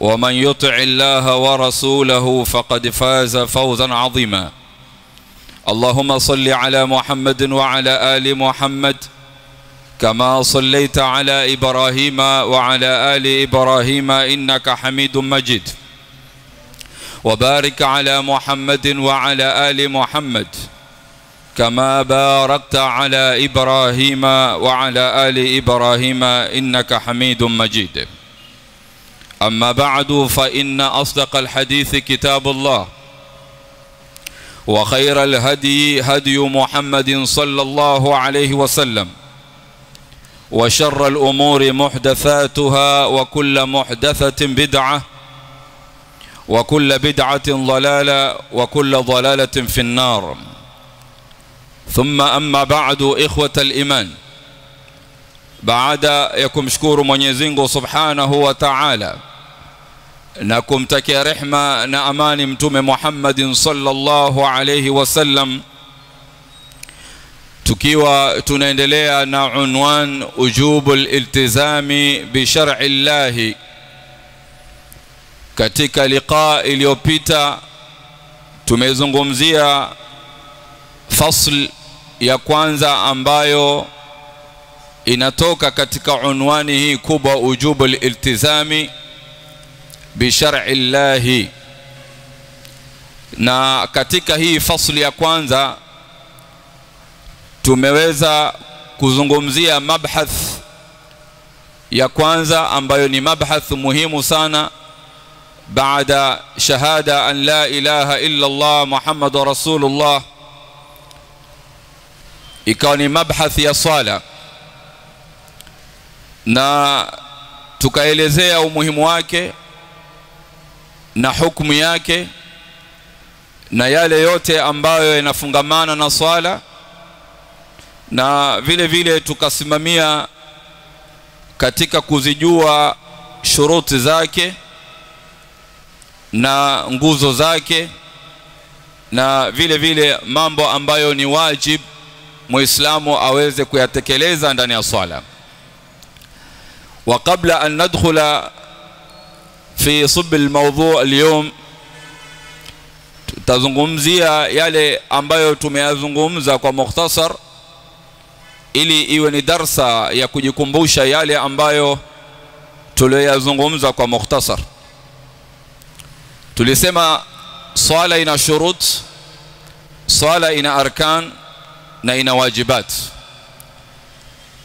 ومن يطع الله ورسوله فقد فاز فوزا عظيما. اللهم صل على محمد وعلى آل محمد كما صليت على إبراهيم وعلى آل إبراهيم إنك حميد مجيد. وبارك على محمد وعلى آل محمد كما باركت على إبراهيم وعلى آل إبراهيم إنك حميد مجيد. أما بعد فإن أصدق الحديث كتاب الله وخير الهدي هدي محمد صلى الله عليه وسلم وشر الأمور محدثاتها وكل محدثة بدعة وكل بدعة ضلالة وكل ضلالة في النار. ثم أما بعد إخوة الإيمان baada ya kumshukuru Mwenyezi Mungu Subhanahu wa Ta'ala na kumtakia rehma na amani mtume Muhammadin sallallahu alayhi wasallam tukiwa tunaendelea na unwan ujubul iltizami bi shar'i llahi katika liqa iliyopita tumezungumzia fasl ya kwanza ambayo inatoka katika unwani hii kubwa ujubu iltizami bi shar'i llahi na katika hii fasli ya kwanza tumeweza kuzungumzia mabhath ya kwanza ambayo ni mabhath muhimu sana baada shahada an la ilaha illa Allah Muhammadur Rasulullah ikawa ni mabhath ya swala na tukaelezea umuhimu wake na hukumu yake na yale yote ambayo yanafungamana na swala na vile vile tukasimamia katika kuzijua shuruti zake na nguzo zake na vile vile mambo ambayo ni wajib muislamu aweze kuyatekeleza ndani ya swala وقبل أن ندخل في صب الموضوع اليوم تزنغمزيا يالي أمبايو تميازنغمزا مختصر إلي إيواني درسا يكو يكمبوشا يالي أمبايو تلو يزنغمزا مختصر. سيما صالة إنا شروط صالة إنا أركان نا إنا واجبات واجبات.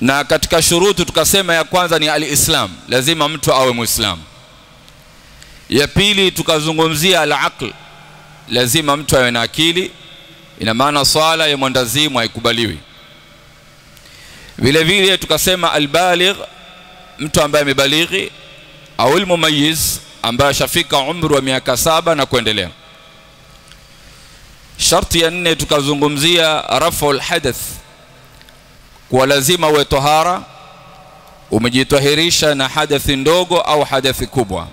Na katika shurutu tukasema ya kwanza ni alislam. Lazima mtu awe muislam. Ya pili tukazungumzia alaql. Lazima mtu awe na akili. Ina maana swala ya mwandazimu haikubaliwi. Vile vile tukasema albaligh mtu ambaye amebalighi au almumayyiz ambaye ashafika umri wa miaka saba na kuendelea. Sharti ya nne tukazungumzia rafu hadath kuwa lazima uwe tohara umejitahirisha na hadathi ndogo au hadathi kubwa.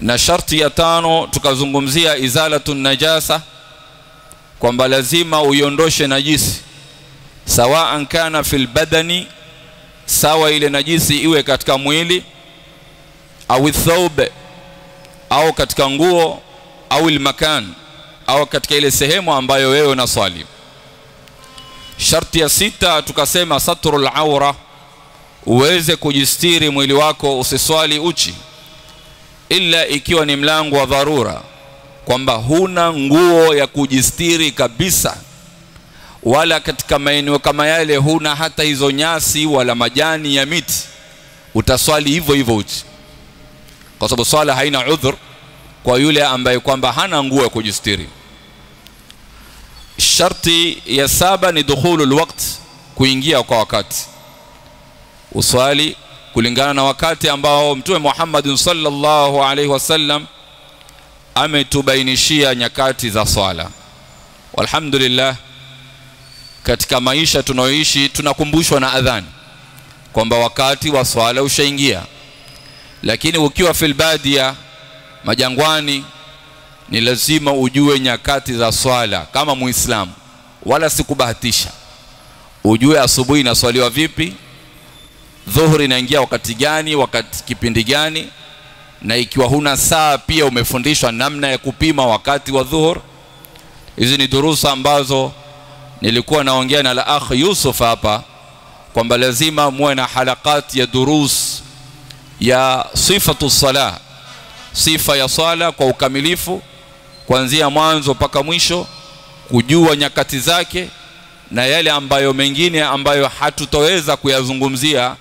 Na sharti ya tano tukazungumzia izalatu najasa kwamba lazima uiondoshe najisi. Sawaan kana fil badani sawa ile najisi iwe katika mwili au thawb au katika nguo au makan au katika ile sehemu ambayo wewe unaswali sharti ya sita tukasema satrul aura uweze kujistiri mwili wako usiswali uchi ila ikiwa ni mlango wa dharura kwamba huna nguo ya kujistiri kabisa wala katika maeneo kama yale huna hata hizo nyasi wala majani ya miti utaswali hivyo hivyo uchi kwa sababu swala haina udhur kwa yule ambaye kwamba hana nguo ya kujistiri sharti ya saba ni dukhulu alwaqt kuingia kwa wakati. Uswali kulingana na wakati ambao mtume Muhammad sallallahu alaihi wasallam ametubainishia nyakati za swala. Walhamdulillah katika maisha tunayoishi tunakumbushwa na adhani kwamba wakati wa swala ushaingia. Lakini ukiwa filbadia majangwani ni lazima ujue nyakati za swala kama muislamu wala sikubahatisha. Ujue asubuhi inaswaliwa vipi dhuhuri inaingia wakati gani wakati kipindi gani na ikiwa huna saa pia umefundishwa namna ya kupima wakati wa dhuhur. Hizi ni durusa ambazo nilikuwa naongea na la akh Yusuf hapa kwamba lazima muwe na halakati ya durus ya sifatu salah sifa ya swala kwa ukamilifu kuanzia mwanzo mpaka mwisho kujua nyakati zake na yale ambayo mengine ambayo hatutoweza kuyazungumzia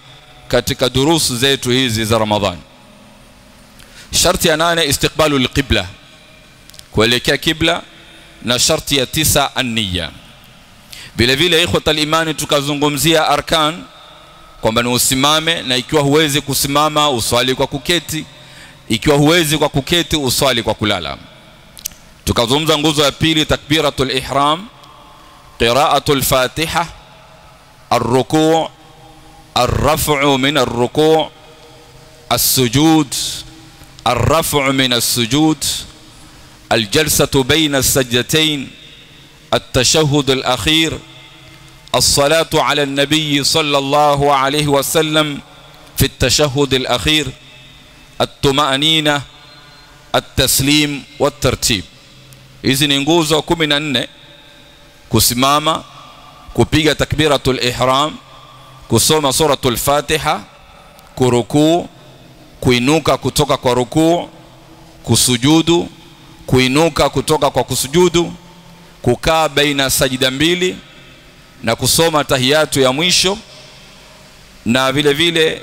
katika durusu zetu hizi za Ramadhani. Sharti ya nane istiqbalu alqibla kuelekea kibla na sharti ya tisa an-niyya. Vile vile ikhwata limani tukazungumzia arkan kwamba ni usimame na ikiwa huwezi kusimama uswali kwa kuketi. Ikiwa huwezi kwa kuketi uswali kwa kulala tukazungumza nguzo ya pili takbiratul ihram qira'atul fatiha الركوع الرفع من الركوع السجود الرفع من السجود الجلسة بين السجدتين التشهد الأخير الصلاة على النبي صلى الله عليه وسلم في التشهد الأخير الطمأنينة التسليم والترتيب hizi ni nguzo kumi na nne. Kusimama kupiga takbiratul ihram kusoma suratul fatiha kurukuu kuinuka kutoka kwa rukuu kusujudu kuinuka kutoka kwa kusujudu kukaa baina sajida mbili na kusoma tahiyatu ya mwisho na vile vile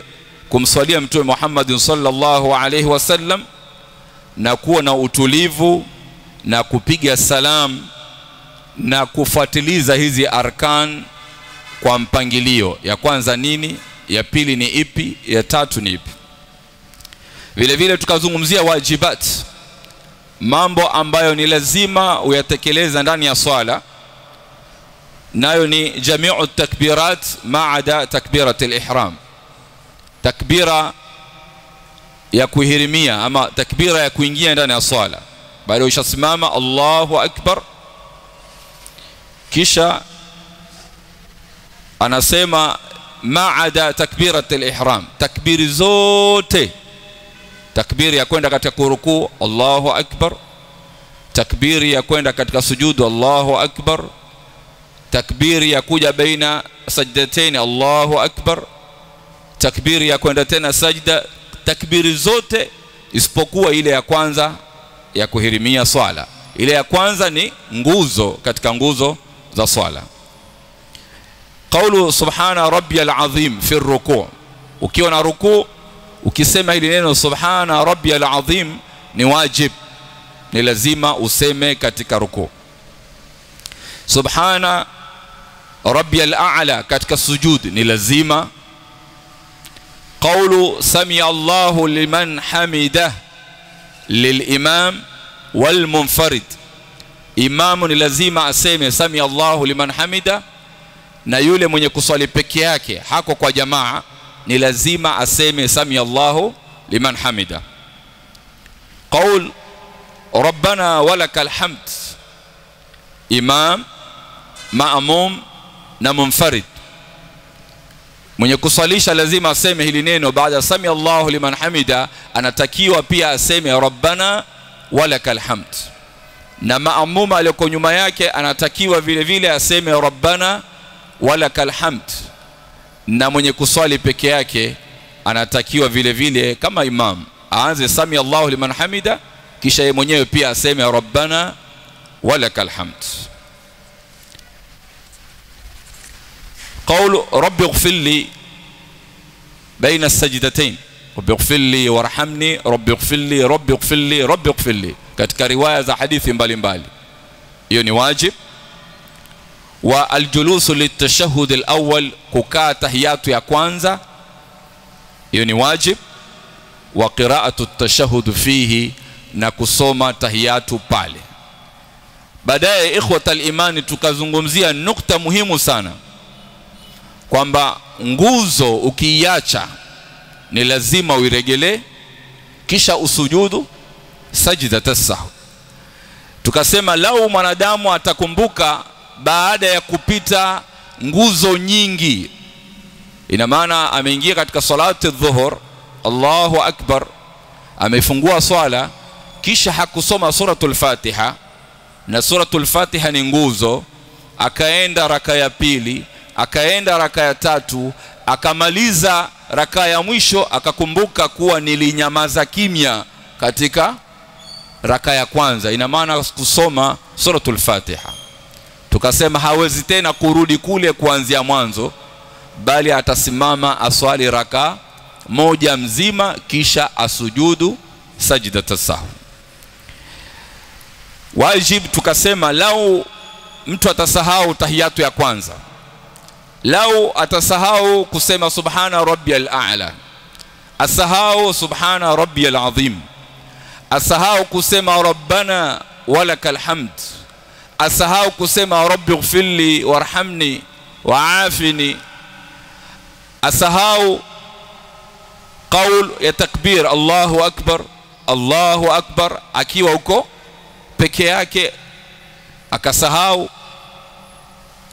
kumswalia mtume Muhammad sallallahu alaihi wasallam na kuwa na utulivu na kupiga salam na kufuatiliza hizi arkan kwa mpangilio. Ya kwanza nini? Ya pili ni ipi? Ya tatu ni ipi? Vile vile tukazungumzia wajibat mambo ambayo ni lazima uyatekeleza ndani ya swala nayo ni jamiu takbirat maada takbirat al-ihram. Takbira ya kuhirimia ama takbira ya kuingia ndani ya swala baada ushasimama Allahu akbar. Kisha anasema maada takbirat al-ihram. Takbiri zote. Takbiri ya kwenda katika kurukuu Allahu akbar. Takbiri ya kwenda katika sujudu Allahu akbar. Takbiri ya kuja baina sajdatain Allahu akbar. Takbiri ya kwenda tena sajda. Takbiri zote isipokuwa ile ya kwanza ya kuhirimia swala. Ile ya kwanza ni nguzo katika nguzo za swala. Qaulu subhana rabbiyal azim fi ruku. Ukiwa na ruku ukisema hili neno subhana rabbiyal azim ni wajib. Ni lazima useme katika ruku. Subhana rabbiyal a'la katika sujud ni lazima. Qawlu sami Allahu liman hamidah للإمام والمنفرد. إمام لزيمة أسيمي سمي الله لمن حمده. نيول من يكسولي بكياكي حقوق وجماعة لزيمة أسيمي سمي الله لمن حمده. قول ربنا ولك الحمد. إمام معموم نمنفرد mwenye kusalisha lazima aseme hili neno baada sami Allahu liman hamida anatakiwa pia aseme rabbana walakal hamd. Na maamuma aliyoko nyuma yake anatakiwa vile vile aseme rabbana walakal hamd. Na mwenye kuswali peke yake anatakiwa vile vile kama imam aanze sami Allahu liman hamida kisha yeye mwenyewe pia aseme rabbana walakal hamd قول رب اغفر لي بين السجدتين رب اغفر لي وارحمني رب اغفر لي رب اغفر لي رب اغفر لي katika riwaya za hadithi mbalimbali hiyo ni wajib wa aljulusu litashahud alawwal kukaa tahiyatu ya kwanza hiyo ni wajib wa qira'atu at-tashahhud fihi na kusoma tahiyatu pale baadaye ikhwata al-imani tukazungumzia nukta muhimu sana kwamba nguzo ukiiacha ni lazima uiregelee kisha usujudu sajida sahwi tukasema lau mwanadamu atakumbuka baada ya kupita nguzo nyingi. Ina maana ameingia katika salati dhuhur Allahu akbar amefungua swala kisha hakusoma suratul fatiha na suratul fatiha ni nguzo akaenda raka ya pili akaenda raka ya tatu akamaliza raka ya mwisho akakumbuka kuwa nilinyamaza kimya katika raka ya kwanza. Ina maana kusoma suratul fatiha. Tukasema hawezi tena kurudi kule kuanzia mwanzo bali atasimama aswali raka moja mzima kisha asujudu sajda sahwi wajib tukasema lau mtu atasahau tahiyatu ya kwanza لو أتسهاو كسيما سبحان ربي الأعلى. أسهاو سبحان ربي العظيم. أسهاو كسيما ربنا ولك الحمد. أسهاو كسيما ربي اغفر لي وارحمني وعافني. أسهاو قول يا تكبير الله أكبر الله أكبر. أكي بكياكي. أكسهاو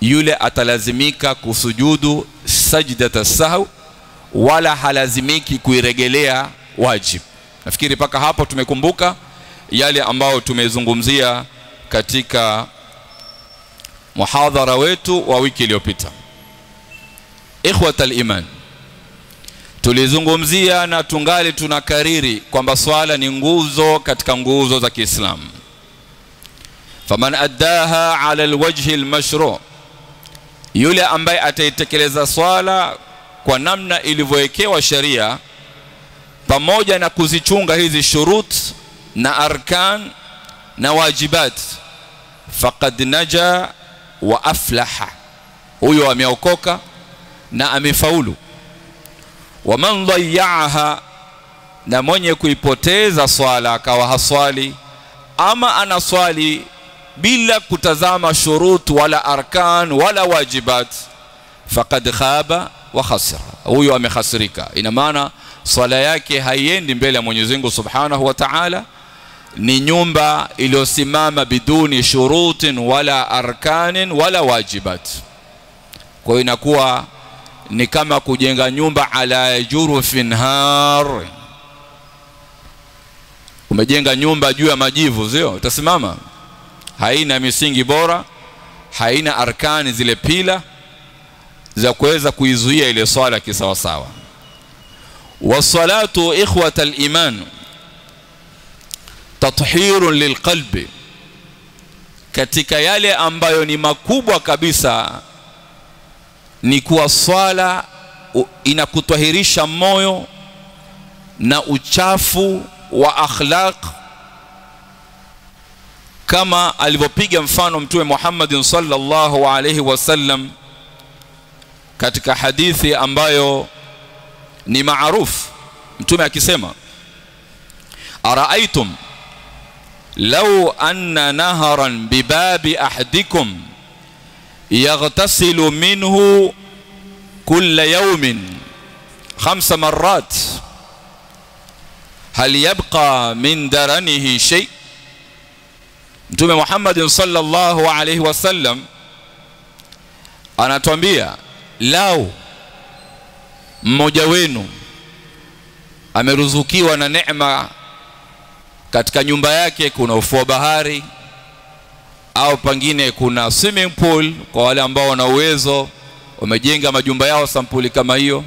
yule atalazimika kusujudu sajdata sahw wala halazimiki kuiregelea wajib. Nafikiri mpaka hapo tumekumbuka yale ambayo tumezungumzia katika muhadhara wetu wa wiki iliyopita. Ikhwatal iman tulizungumzia na tungali tunakariri kwamba swala ni nguzo katika nguzo za Kiislamu. Faman addaha ala alwajhi almashru yule ambaye ataitekeleza swala kwa namna ilivyowekewa sheria pamoja na kuzichunga hizi shurut na arkan na wajibat faqad naja wa aflaha. Huyo ameokoka na amefaulu. Waman dhayyaaha na mwenye kuipoteza swala akawa haswali ama anaswali bila kutazama shurut wala arkan wala wajibat faqad khaba wa khasira. Huyo amekhasirika ina maana swala yake haiendi mbele ya Mwenyezi Mungu Subhanahu wa Ta'ala. Ni nyumba iliyosimama biduni shurutin wala arkanin wala wajibat. Kwa hiyo inakuwa ni kama kujenga nyumba ala jurufin har. Umejenga nyumba juu ya majivu sio? Utasimama haina misingi bora haina arkani zile pila za kuweza kuizuia ile swala kisawasawa. Wasalatu ikhwata aliman tathiru lilqalbi katika yale ambayo ni makubwa kabisa ni kuwa swala inakutwahirisha moyo na uchafu wa akhlaq kama alivyopiga mfano mtume Muhammad sallallahu alayhi wasallam katika hadithi ambayo ni maarufu mtume akisema araaitum law anna naharan bibabi ahadikum yaghtasilu minhu kulla yawmin khamsa marrat hal yabqa min daranihi shay mtume Muhammad sallallahu alaihi wasallam anatuambia lau mmoja wenu ameruzukiwa na neema katika nyumba yake kuna ufuo wa bahari au pengine kuna swimming pool kwa wale ambao wana uwezo wamejenga majumba yao sampuli kama hiyo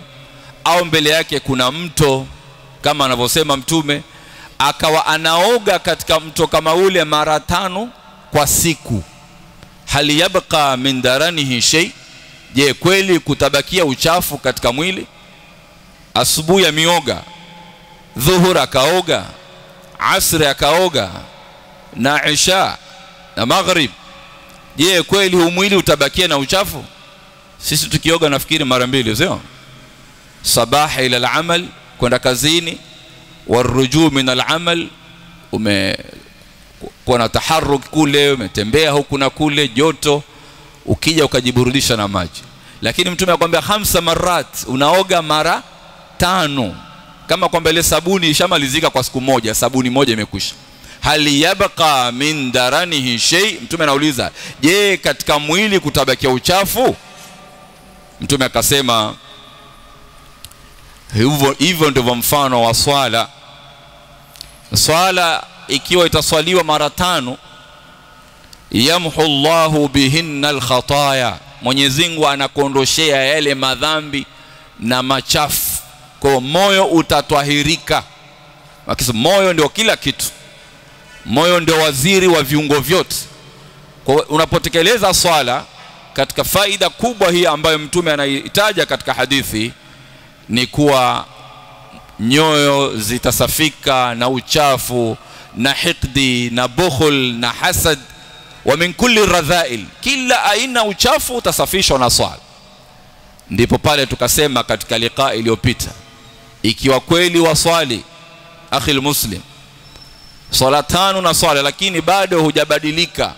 au mbele yake kuna mto kama anavyosema mtume akawa anaoga katika mto kama ule mara tano kwa siku. Hal yabqa min daranihi shay. Je kweli kutabakia uchafu katika mwili? Asubuhi amioga dhuhur akaoga asri akaoga na isha na maghrib. Je kweli mwili utabakia na uchafu? Sisi tukioga nafikiri mara mbili sio? Sabaha ila al-amal kwenda kazini warujuu min alamal umekuwa ume kuwa na taharuk kule umetembea huku na kule joto ukija ukajiburudisha na maji. Lakini mtume akwambia hamsa marat unaoga mara tano. Kama kwamba ile sabuni ishamalizika kwa siku moja sabuni moja imekwisha. Hal yabqa min daranihi shay mtume anauliza je katika mwili kutabakia uchafu? Mtume akasema hivyo hivyo ndivyo mfano wa swala. Swala ikiwa itaswaliwa mara tano yamhu Allahu bihinna alkhataya. Mwenyezi Mungu anakuondoshea yale madhambi na machafu. Kwa moyo utatwahirika. Akisema moyo ndio kila kitu. Moyo ndio waziri wa viungo vyote. Kwa unapotekeleza swala katika faida kubwa hii ambayo mtume anaitaja katika hadithi ni kuwa nyoyo zitasafika na uchafu na hikdi na bukhul na hasad wa min kulli radhail. Kila aina uchafu utasafishwa na swala. Ndipo pale tukasema katika liqa iliyopita ikiwa kweli waswali akhi muslim swala tano na swala lakini bado hujabadilika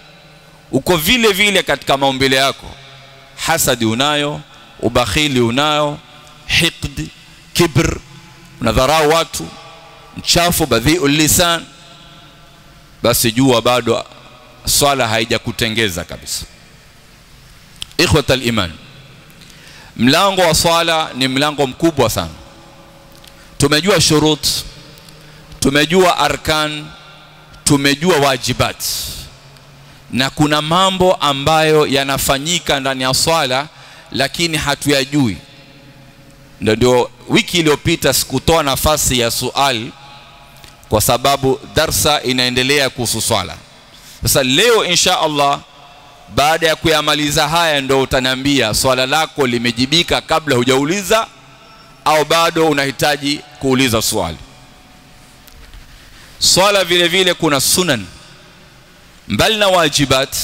uko vile vile katika maumbile yako. Hasadi unayo ubakhili unayo hiqd kibr unadharau watu mchafu badhiul lisan basi jua bado swala haijakutengeza kabisa. Ikhwata liman mlango wa swala ni mlango mkubwa sana. Tumejua shurut tumejua arkan tumejua wajibat na kuna mambo ambayo yanafanyika ndani ya swala lakini hatuyajui ndio wiki iliyopita sikutoa nafasi ya suali kwa sababu darsa inaendelea kuhusu swala. Sasa leo insha Allah baada ya kuyamaliza haya ndo utaniambia swala lako limejibika kabla hujauliza au bado unahitaji kuuliza swali. Swala vile vile kuna sunan. Mbali na wajibat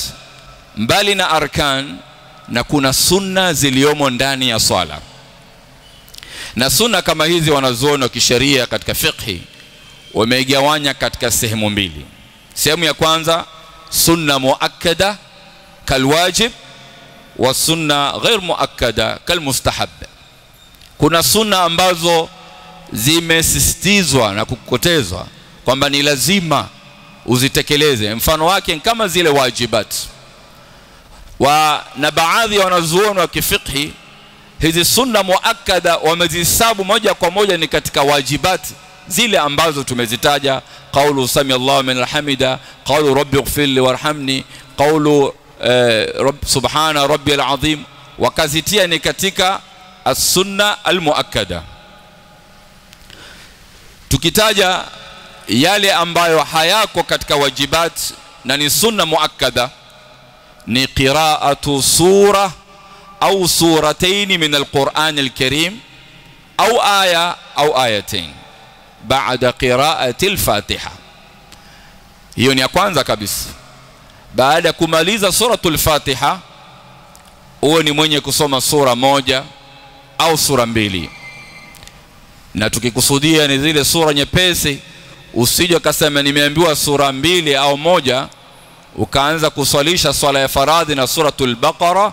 mbali na arkan na kuna sunna ziliomo ndani ya swala na sunna kama hizi wanazuoni wa kisheria katika fiqhi wameigawanya katika sehemu mbili. Sehemu ya kwanza sunna muakkada kalwajib wa sunna ghair muakkada kalmustahab. Kuna sunna ambazo zimesisitizwa na kukotezwa kwamba ni lazima uzitekeleze. Mfano wake kama zile wajibat. Wa na baadhi ya wanazuoni wa kifiqhi hizi sunna muakkada wamezihesabu moja kwa moja ni katika wajibati zile ambazo tumezitaja. Qaulu sami Allahu min alhamida qaulu rabbi ighfirli warhamni qaulu eh, rabb, subhana rabbi alazim. Wakazitia ni katika as-sunna almuakkada. Tukitaja yale ambayo hayako katika wajibat na ni sunna muakkada ni qiraatu sura au surataini min alquran alkarim au aya au ayatain baada qiraati alfatiha. Hiyo ni ya kwanza kabisa. Baada ya kumaliza suratu fatiha uwe ni mwenye kusoma sura moja au sura mbili. Na tukikusudia ni zile sura nyepesi usije kasema nimeambiwa sura mbili au moja ukaanza kuswalisha swala ya faradhi na suratul baqara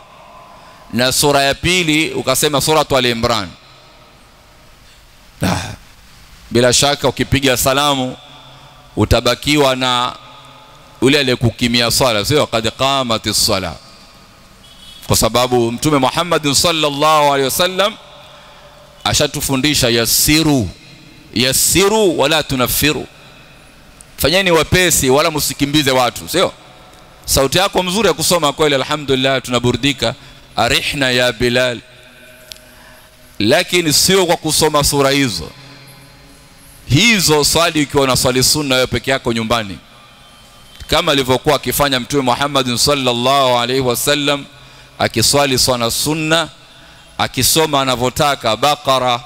na sura ya pili ukasema suratu al-imran bila shaka ukipiga salamu utabakiwa na ule aliyekukimia swala sio? Kad qamati sala kwa sababu mtume Muhammad sallallahu alaihi wasallam ashatufundisha yasiru yasiru wala tunafiru fanyeni wapesi wala msikimbize watu sio? Sauti yako mzuri ya kusoma kweli alhamdulillah tunaburdika arihna ya bilal. Lakini sio kwa kusoma sura hizo. Hizo swali ukiwa na swali sunna wewe peke yako nyumbani. Kama alivyokuwa akifanya mtume Muhammad sallallahu alaihi wasallam akiswali swala sunna akisoma anavyotaka Bakara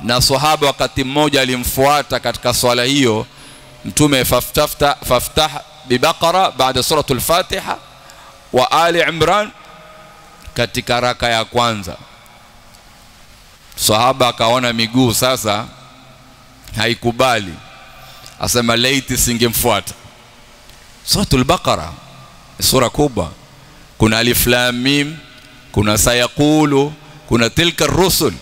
na sahaba wakati mmoja alimfuata katika swala hiyo mtume faftafta faftah bibaqara baada suratul fatiha wa ali imran katika raka ya kwanza. Sahaba akaona miguu sasa haikubali. Asema laiti singemfuata. Suratul baqara sura kubwa. Kuna alif lam mim kuna sayaqulu kuna tilka rusul.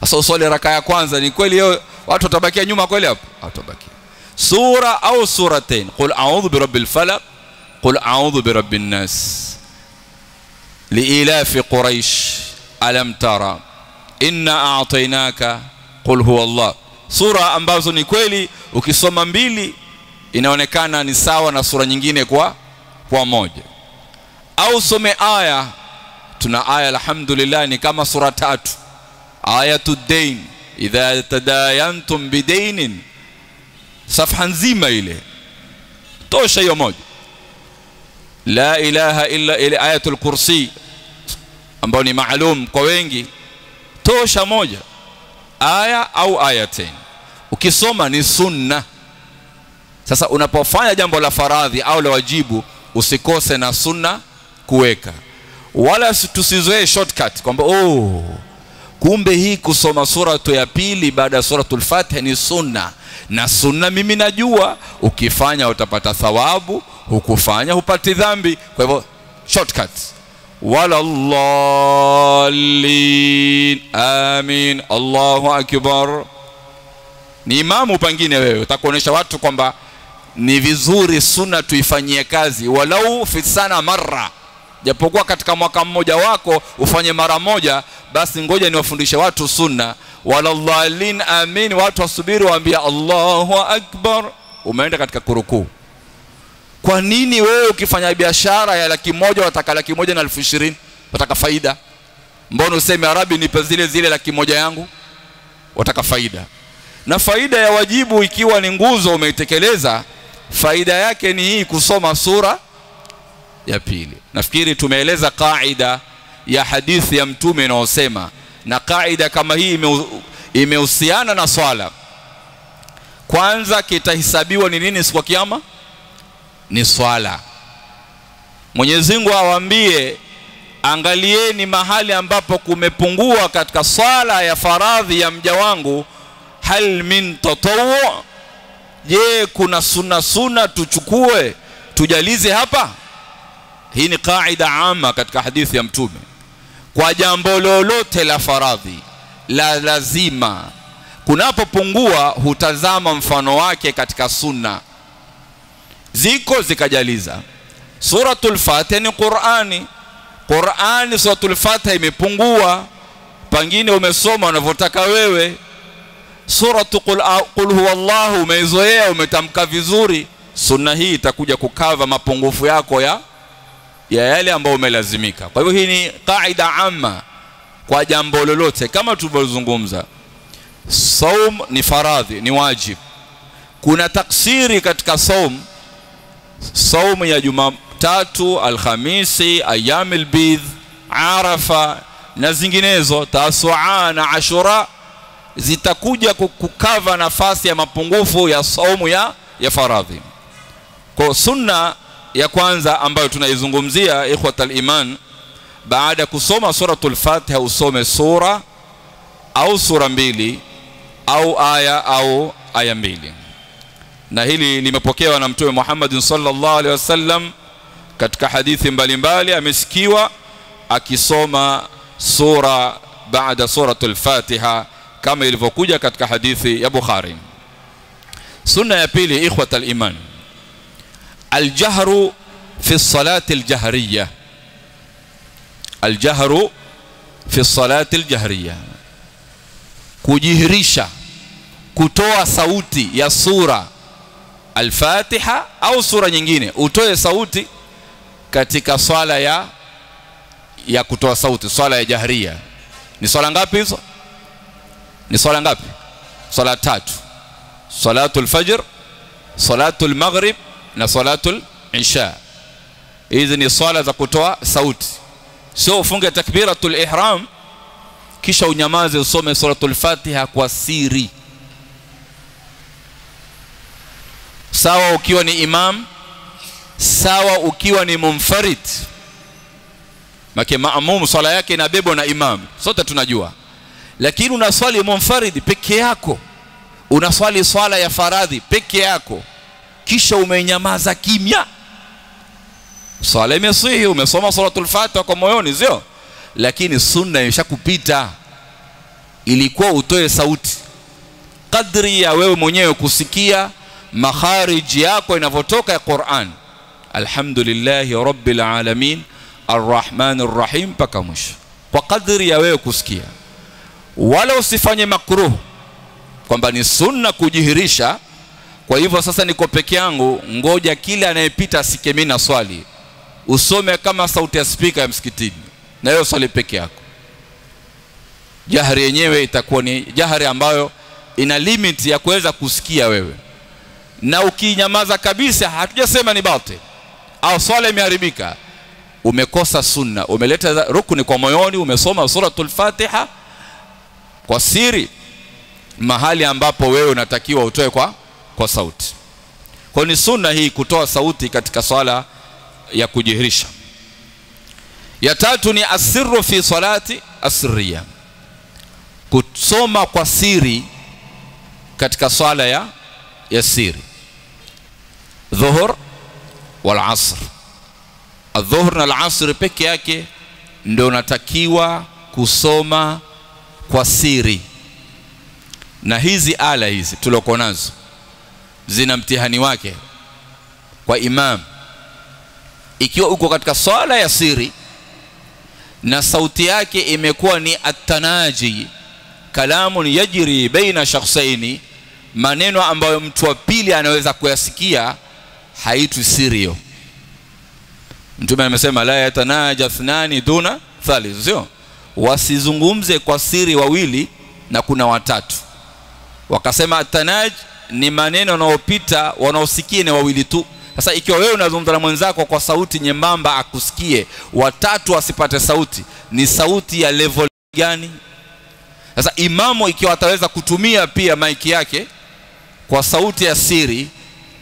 Sasa usali raka ya kwanza ni kweli hiyo watu watabakia nyuma kweli hapo? Watabakia sura au suratain? Qul a'udhu birabbil falaq qul a'udhu birabbin nas liilafi quraish alam tara inna a'tainaka qul huwa allah sura ambazo ni kweli ukisoma mbili inaonekana ni sawa na sura nyingine kwa kwa moja. Au some aya tuna aya alhamdulillah ni kama sura tatu. Ayatu dain idha tadayantum bidainin safha nzima ile. Tosha hiyo moja la ilaha illa ile ayatul kursi ambayo ni maalum kwa wengi. Tosha moja aya au ayatain. Ukisoma ni sunna. Sasa unapofanya jambo la faradhi au la wajibu usikose na sunna kuweka. Wala tusizoee shortcut kwamba oh kumbe hii kusoma suratu ya pili baada ya suratul fatiha ni sunna. Na sunna mimi najua ukifanya utapata thawabu hukufanya hupati dhambi. Kwa hivyo shortcut. Wala amin. Allahu akbar. Ni imamu pengine wewe utakuonesha watu kwamba ni vizuri sunna tuifanyie kazi. Walau fi sana marra. Japokuwa katika mwaka mmoja wako ufanye mara moja basi ngoja niwafundishe watu sunna. Waladhalin amin. Watu wasubiri waambia allahu akbar. Umeenda katika kurukuu kwa nini wewe ukifanya biashara ya laki moja wataka laki moja na elfu ishirini? Wataka faida? Mbona useme arabi nipe zile zile laki moja yangu? Wataka faida. Na faida ya wajibu ikiwa ni nguzo umeitekeleza faida yake ni hii kusoma sura ya pili. Nafikiri tumeeleza kaida ya hadithi ya mtume inayosema na kaida kama hii imehusiana na swala. Kwanza kitahesabiwa ni nini siku ya kiyama ni swala. Mwenyezi Mungu awaambie angalieni mahali ambapo kumepungua katika swala ya faradhi ya mja wangu hal min tatawu je kuna sunna sunna tuchukue tujalize hapa? Hii ni kaida ama katika hadithi ya mtume. Kwa jambo lolote la faradhi la lazima kunapopungua hutazama mfano wake katika sunna ziko zikajaliza. Suratul fatiha ni qurani. Qurani suratul fatiha imepungua. Pangine umesoma unavyotaka wewe. Suratu qul, qul huwa llahu umeizoea umetamka vizuri. Sunna hii itakuja kukava mapungufu yako ya ya yale ambayo umelazimika. Kwa hivyo hii ni kaida amma kwa jambo lolote. Kama tulivyozungumza saum ni faradhi ni wajib. Kuna taksiri katika saum saumu ya jumatatu alhamisi ayamil bidh arafa na zinginezo tasua na ashura zitakuja kukava nafasi ya mapungufu ya saumu ya, ya faradhi. Kwa sunna ya kwanza ambayo tunaizungumzia ikhwatal iman baada ya kusoma suratul fatiha usome sura au sura mbili au aya au aya mbili na hili limepokewa na mtume Muhammad sallallahu alaihi wasallam katika hadithi mbalimbali amesikiwa akisoma sura baada suratul fatiha kama ilivyokuja katika hadithi ya Bukhari sunna ya pili ikhwat al-iman al-jahru fi salati al-jahriyah al-jahru fi salati al-jahriyah kujihirisha kutoa sauti ya sura al-Fatiha au sura nyingine? Utoe sauti katika swala ya ya kutoa sauti swala ya jahria ni swala ngapi hizo? Ni swala ngapi? Swala tatu. Salatul fajr salatul maghrib na salatul isha. Hizi ni swala za kutoa sauti. Sio ufunge takbiratul ihram kisha unyamaze usome suratul fatiha kwa siri sawa ukiwa ni imam sawa ukiwa ni munfarid. Make maamum swala yake inabebwa na imam. Sote tunajua. Lakini unaswali munfarid peke yako. Unaswali swala ya faradhi peke yako. Kisha umenyamaza kimya. Swala imesihi umesoma suratul fatiha kwa moyoni sio? Lakini sunna imeshakupita. Ilikuwa utoe sauti. Kadri ya wewe mwenyewe kusikia makhariji yako inavyotoka ya Qur'an. Alhamdulillahi rabbil alamin arrahman arrahim mpaka mwisho. Kwa kadri ya wewe kusikia. Wala usifanye makruh kwamba ni sunna kujihirisha. Kwa hivyo sasa niko peke yangu ngoja kila anayepita asike mimi na swali. Usome kama sauti ya spika ya msikitini na hiyo swali peke yako. Jahari yenyewe itakuwa ni jahari ambayo ina limit ya kuweza kusikia wewe na ukinyamaza kabisa hatujasema ni batil. Au swala imeharibika umekosa sunna umeleta rukni kwa moyoni umesoma suratul fatiha kwa siri mahali ambapo wewe unatakiwa utoe kwa kwa sauti. Kwa ni sunna hii kutoa sauti katika swala ya kujihirisha ya tatu ni asirru fi salati asriya kusoma kwa siri katika swala ya ya siri dhuhur wal asr. Adhuhur na al-asr peke yake ndio unatakiwa kusoma kwa siri. Na hizi ala hizi tuloko nazo zina mtihani wake kwa imam. Ikiwa uko katika swala ya siri na sauti yake imekuwa ni atanaji kalamun yajri baina shakhsaini maneno ambayo mtu wa pili anaweza kuyasikia haitwi sirio. Mtume amesema la yatanaja thnani duna thalith sio? Wasizungumze kwa siri wawili na kuna watatu. Wakasema atanaj ni maneno wanaopita wanaosikia ni wawili tu. Sasa ikiwa wewe unazungumza na mwenzako kwa sauti nyembamba akusikie watatu asipate sauti. Ni sauti ya level gani? Sasa imamu ikiwa ataweza kutumia pia maiki yake kwa sauti ya siri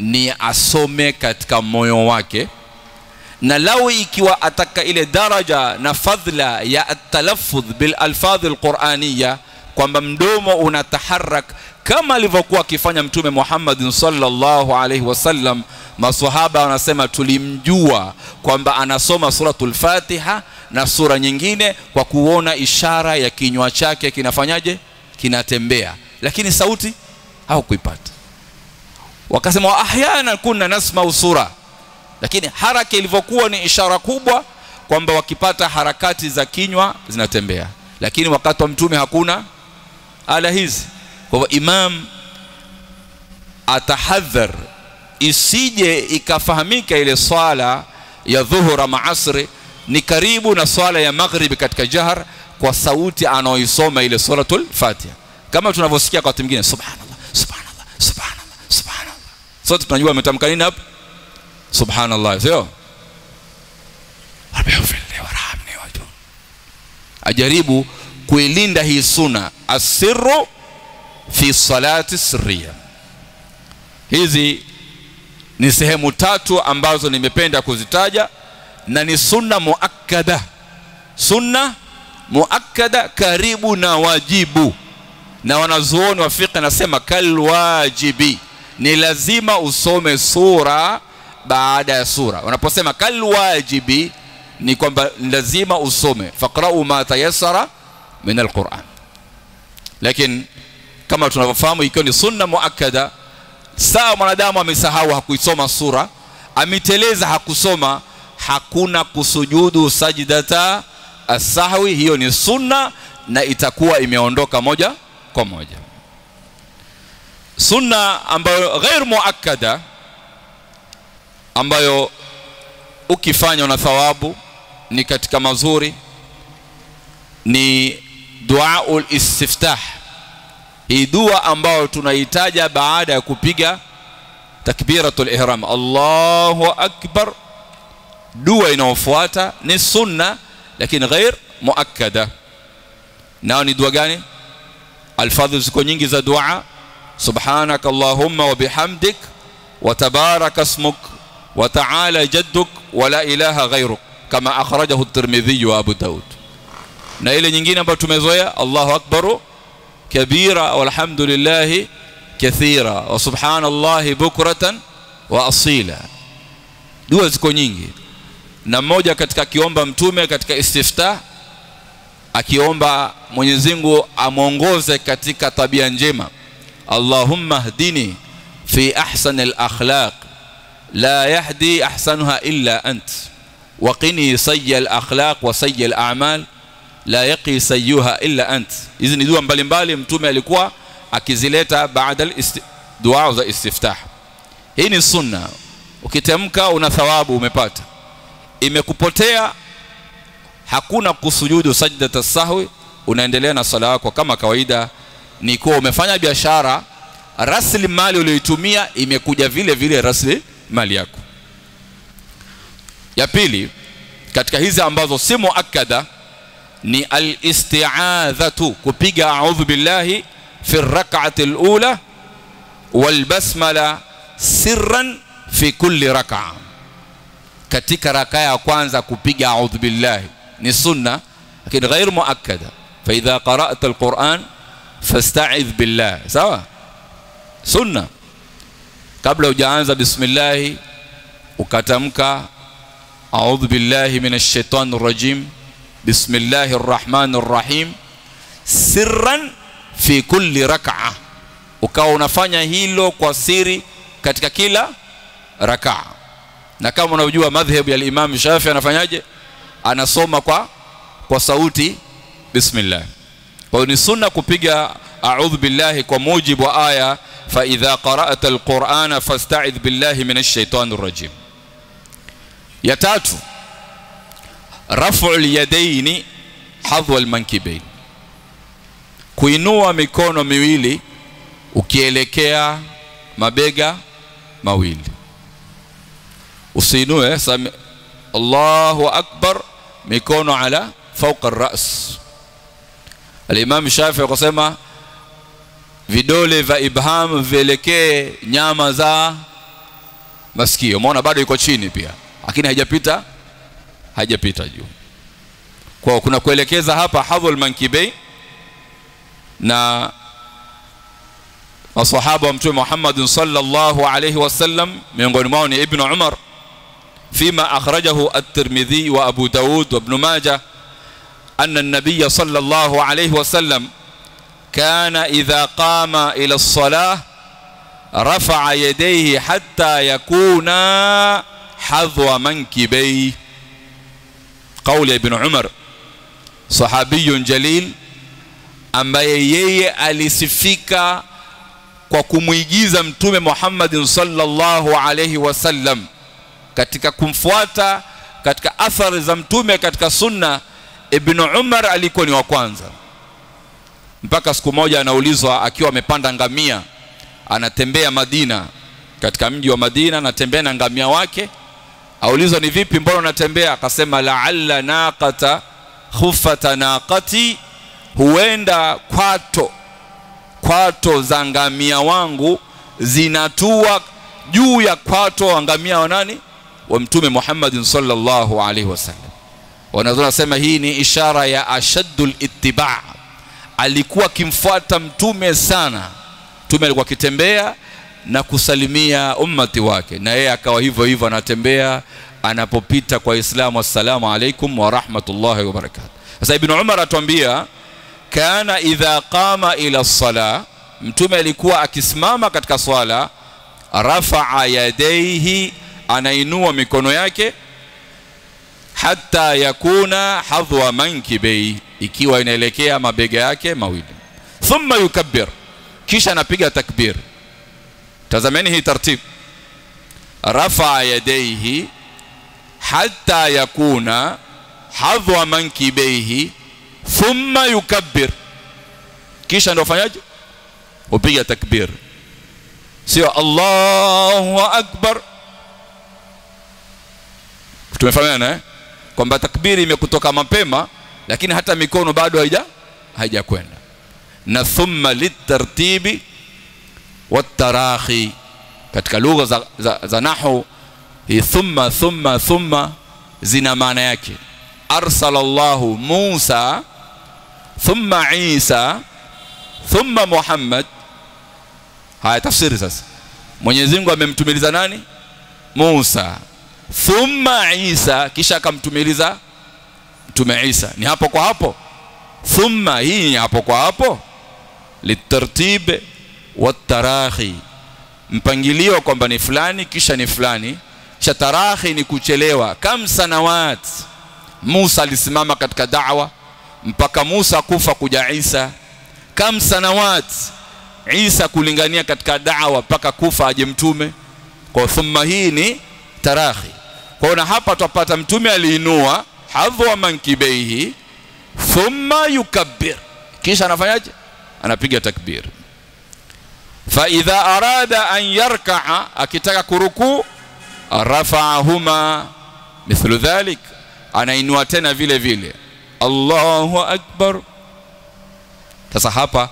ni asome katika moyo wake. Na lau ikiwa ataka ile daraja na fadhla ya atalaffudh bil lquraniya kwamba mdomo unataharak kama alivyokuwa akifanya mtume Muhammad sallallahu alaihi wasallam maswahaba wanasema tulimjua kwamba anasoma suratul Fatiha na sura nyingine kwa kuona ishara ya kinywa chake kinafanyaje? Kinatembea. Lakini sauti hawakuipata wakasema wa ahyana kunna nasma sura. Lakini haraka ilivyokuwa ni ishara kubwa kwamba wakipata harakati za kinywa zinatembea. Lakini wakati wa mtume hakuna ala hizi. Kwa hivyo imam atahadhar isije ikafahamika ile swala ya dhuhura maasri ni karibu na swala ya maghribi katika jahar kwa sauti anaoisoma ile suratul fatiha. Kama tunavyosikia kwa watu mwingine subhanallah subhanallah subhanallah sote tunajua ametamka nini hapo subhanallah sio? Ajaribu kuilinda hii suna asiru fi salati sirriya. Hizi ni sehemu tatu ambazo nimependa kuzitaja na ni sunna muakkada. Sunna muakkada karibu na wajibu. Na wanazuoni wa fiqh nasema kalwajibi ni lazima usome sura baada ya sura. Wanaposema kalwajibi ni kwamba lazima usome. Faqra'u ma tayassara min alquran. Lakini kama tunavyofahamu ikiwa ni sunna muakkada sawa mwanadamu amesahau hakuisoma sura ameteleza hakusoma hakuna kusujudu sajdata asahwi hiyo ni sunna na itakuwa imeondoka moja kwa moja sunna ambayo ghair muakkada ambayo ukifanya na thawabu ni katika mazuri ni duaul istiftah. Hii dua ambayo tunaitaja baada ya kupiga takbiratul ihram. Allahu akbar. Dua inayofuata ni sunna lakini ghair muakkada. Nao ni dua gani? Alfadhu ziko nyingi za dua subhanaka allahumma wa bihamdik wa tabaraka ismuk wa ta'ala jadduk wa la ilaha ghayruk kama akhrajahu at-tirmidhi wa abu daud na ile nyingine ambayo tumezoea Allahu akbaru kabira walhamdulillah kathira wa subhanallahi bukratan wa asila. Dua ziko nyingi. Na mmoja katika kiomba mtume katika istiftah akiomba Mwenyezi Mungu amwongoze katika tabia njema Hdini fi ahsani al-akhlaq la yahdi ahsanuha illa ant waqini sayyi al-akhlaq wa sayyi al-a'mal la yaqi sayyuha illa ant hizi ni dua mbalimbali mtume alikuwa akizileta baada dua za istiftah hii ni sunna ukitamka una thawabu umepata imekupotea hakuna kusujudu sajdata sahwi unaendelea na sala yako kama kawaida ni kuwa umefanya biashara rasilimali uliyoitumia imekuja vile vile rasilimali yako ya pili katika hizi ambazo si muakkada ni al-isti'adhatu kupiga a'udhu billahi fi rak'ati al-ula wal basmala sirran fi kulli rak'a katika raka ya kwanza kupiga a'udhu billahi ni sunna lakini ghair muakkada idha qara'ta al-Qur'an fasta'idh billah. Sawa? Sunna. Kabla hujaanza bismillahi ukatamka a'udhu billahi minash shaitani rajim bismillahi rahmani rahim sirran fi kulli rak'a ukawa unafanya hilo kwa siri katika kila rakaa na kama unavyojua madhhabu ya Imam Shafi anafanyaje? Anasoma kwa kwa sauti bismillah kwa hiyo ni sunna kupiga a'udhu billahi kwa mujibu wa aya fa idha qara'ta alqur'ana fasta'idh billahi minash shaitanir rajim ya tatu raf'u alyadaini hadwa almankibain kuinua mikono miwili ukielekea mabega mawili usiinue Allahu akbar mikono ala fauqa ras Alimamu Shafi akasema vidole vya ibham vielekee nyama za masikio. Umeona bado iko chini pia, lakini haijapita haijapita juu. Kwa kuna kuelekeza hapa hadhul mankibai na masahaba wa mtume Muhammad sallallahu alayhi wasallam miongoni mwao ni Ibn Umar fima akhrajahu at-Tirmidhi wa Abu Daud wa Ibn Majah أن النبي صلى الله عليه وسلم كان إذا قام إلى الصلاة رفع يديه حتى يكون حظو منكبيه. قول ابن عمر صحابي جليل أما يي أليسفك وكمويجيز أمتوم محمد صلى الله عليه وسلم katika kumfuata katika athari za mtume katika sunna Ibn Umar alikuwa ni wa kwanza. Mpaka siku moja anaulizwa akiwa amepanda ngamia anatembea Madina. Katika mji wa Madina anatembea na ngamia wake. Aulizwa ni vipi mbona unatembea? Akasema la'alla naqata khufata naqati huenda kwato kwato za ngamia wangu zinatua juu ya kwato wa ngamia wa nani? Wa mtume Muhammad sallallahu alaihi wasallam wanaweza wanasema hii ni ishara ya ashaddu ittiba alikuwa akimfuata mtume sana. Mtume alikuwa akitembea na kusalimia ummati wake. Na yeye akawa hivyo hivyo anatembea anapopita kwa Islamu assalamu alaikum wa rahmatullahi wa barakatuh. Sasa ibn Umar atuambia kana idha qama ila sala mtume alikuwa akisimama katika swala rafaa yadaihi anainua mikono yake hata yakuna hadhwa mankibei ikiwa inaelekea mabega yake mawili. Thumma yukabbir kisha anapiga takbir. Tazameni hii tartib. Rafaa yadaihi hatta yakuna hadhwa mankibeihi thumma yukabbir. Kisha ndio fanyaje upiga takbir. Sio Allahu akbar. Tumefahamiana eh kwamba takbiri imekutoka mapema lakini hata mikono bado haija haijakwenda na thumma litartibi watarahi katika lugha za, za, za nahu hii thumma thumma thumma zina maana yake. Arsala llahu Musa thumma Isa thumma Muhammad. Haya tafsiri sasa. Mwenyezi Mungu amemtumiliza nani? Musa thumma Isa kisha akamtumiliza mtume Isa. Ni hapo kwa hapo? Thumma hii ni hapo kwa hapo? Litartib watarahi mpangilio kwamba ni fulani kisha ni fulani. Kisha tarahi ni kuchelewa. Kam sanawat? Musa alisimama katika da'wa mpaka Musa kufa kuja Isa. Kam sanawat? Isa kulingania katika da'wa mpaka kufa aje mtume. Kwa thumma hii ni tarahi kwa na hapa twapata mtume aliinua hadhwa mankibeihi thumma yukabbir. Kisha anafanyaje? Anapiga takbir. Fa idha arada an yarkaa akitaka kurukuu rafa'ahuma. Mithlu dhalik anainua tena vile vile. Allahu akbar. Sasa hapa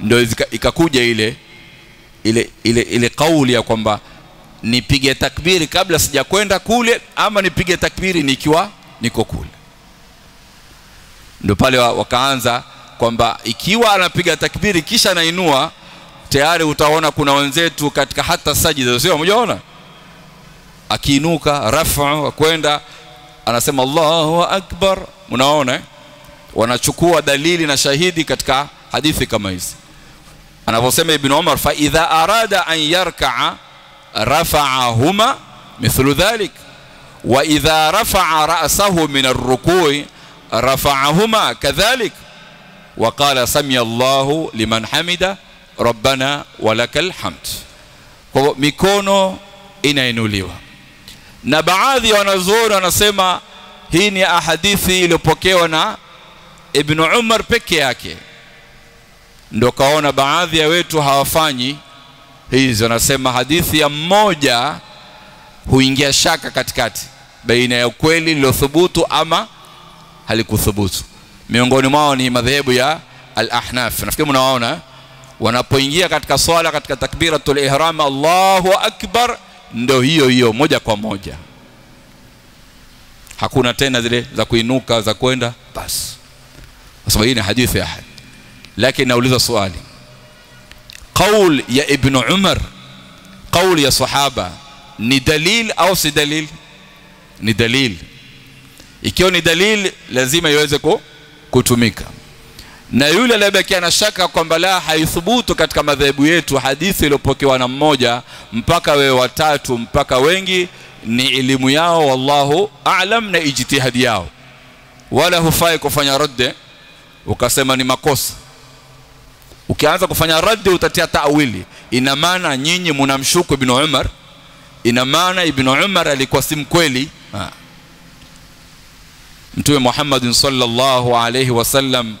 ndio ikakuja ile ile ile ile kauli ya kwamba nipige takbiri kabla sijakwenda kule ama nipige takbiri nikiwa niko kule. Ndio pale wakaanza kwamba ikiwa anapiga takbiri kisha anainua tayari utaona kuna wenzetu katika hata sajida sio? Mjaona? Akiinuka rafa kwenda anasema Allahu akbar. Unaona eh? wanachukua dalili na shahidi katika hadithi kama hizi. Anaposema ibn Umar fa idha arada an yarka'a dhalik wa idha rafa'a ra'sahu min ar-ruku'i rafa'ahuma kadhalik wa qala sami'a Allahu liman hamida rabbana walakal hamd kwa mikono inainuliwa na baadhi ya wanazuoni wanasema hii ni ahadithi iliyopokewa na Ibn Umar peke yake ndio kaona baadhi ya wetu hawafanyi hizi wanasema hadithi ya mmoja huingia shaka katikati baina ya ukweli lilothubutu ama halikuthubutu. Miongoni mwao ni madhehebu ya al-ahnaf. Nafikiri mnawaona wanapoingia katika swala katika takbiratul ihram Allahu akbar ndio hiyo hiyo moja kwa moja. Hakuna tena zile za kuinuka za kwenda. Basi kwa sababu hii ni hadithi ya ahad. Lakini nauliza swali qaul ya ibn umar qaul ya sahaba ni dalil au si dalil? Ni dalil. Ikiwa ni dalil lazima iweze kutumika. Na yule aliyebakia na shaka kwamba la haithubutu katika madhehebu yetu hadithi iliyopokewa na mmoja mpaka wewe watatu mpaka wengi ni elimu yao wallahu a'lam na ijtihadi yao. Wala hufai kufanya radde ukasema ni makosa ukianza kufanya raddi utatia ta'wili. Ina maana nyinyi mnamshuku ibn Umar? Ina maana ibn Umar alikuwa si mkweli? Mtume Muhammad sallallahu alayhi wasallam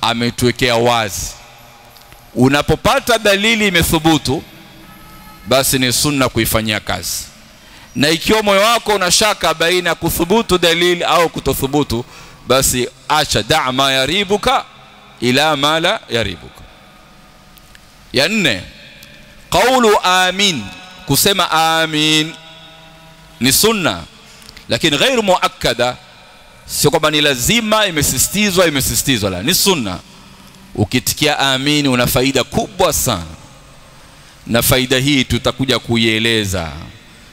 ametuwekea wazi. Unapopata dalili imethubutu basi ni sunna kuifanyia kazi. Na ikiwa moyo wako una shaka baina ya kuthubutu dalili au kutothubutu basi acha da ma yaribuka ila ma la yaribuka ya nne qaulu amin kusema amin ni sunna lakini ghairu muakkada sio kwamba ni lazima imesisitizwa imesisitizwa la ni sunna. Ukitikia amin una faida kubwa sana. Na faida hii tutakuja kuieleza.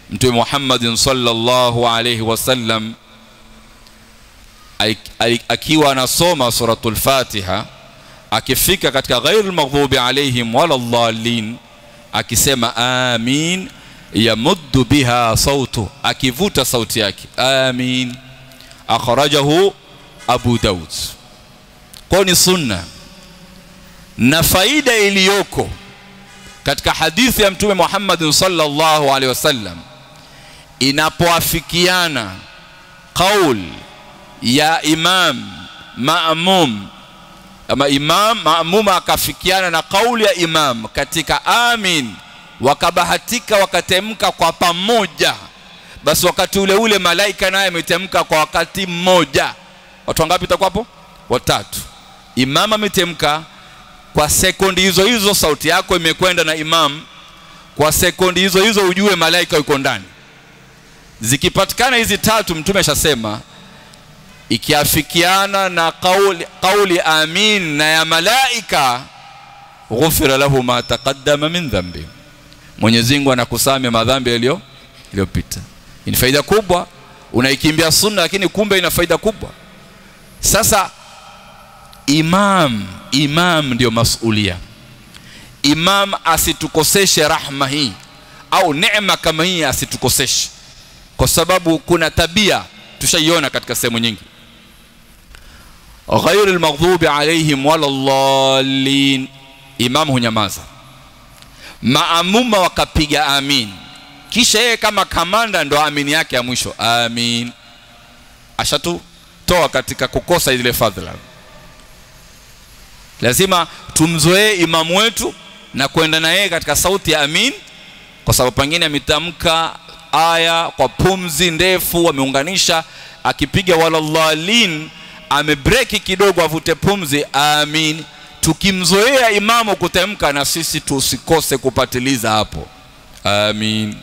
Mtume Muhammadin sallallahu alayhi wasallam akiwa anasoma suratul Fatiha akifika katika ghairi lmaghdubi alaihim wala dhalin akisema amin yamuddu biha sautu akivuta sauti yake amin akhrajahu abu daud kwao ni sunna na faida iliyoko katika hadithi ya mtume muhammadin sallallahu alaihi wasallam inapoafikiana qaul ya imam maamum ama imam maamuma akafikiana na kauli ya imam katika amin wakabahatika wakatemka kwa pamoja. Basi wakati ule ule malaika naye ametemka kwa wakati mmoja. Watu wangapi itakuwapo watatu. Imam ametemka kwa sekondi hizo hizo sauti yako imekwenda na imam kwa sekondi hizo hizo ujue malaika yuko ndani. Zikipatikana hizi tatu mtume ashasema ikiafikiana na kauli, kauli amin na ya malaika ghufira lahu ma taqaddama min dhambi. Mwenyezi Mungu anakusamia madhambi yaliyo iliyopita ni faida kubwa unaikimbia sunna lakini kumbe ina faida kubwa. Sasa imam imam ndio masulia. Imam asitukoseshe rahma hii au neema kama hii asitukoseshe. Kwa sababu kuna tabia tushaiona katika sehemu nyingi ghairi lmaghdubi alaihim wala dhalin imam hunyamaza maamuma wakapiga amin kisha yeye kama kamanda ndo amini yake ya mwisho amin ashatutoa katika kukosa ile fadhila lazima tumzoee imamu wetu na kwenda na yeye katika sauti ya amin kwa sababu pengine ametamka aya kwa pumzi ndefu ameunganisha akipiga wala waladhalin amebreki kidogo avute pumzi. Amin. Tukimzoea imamu kutemka na sisi tusikose kupatiliza hapo. Amin.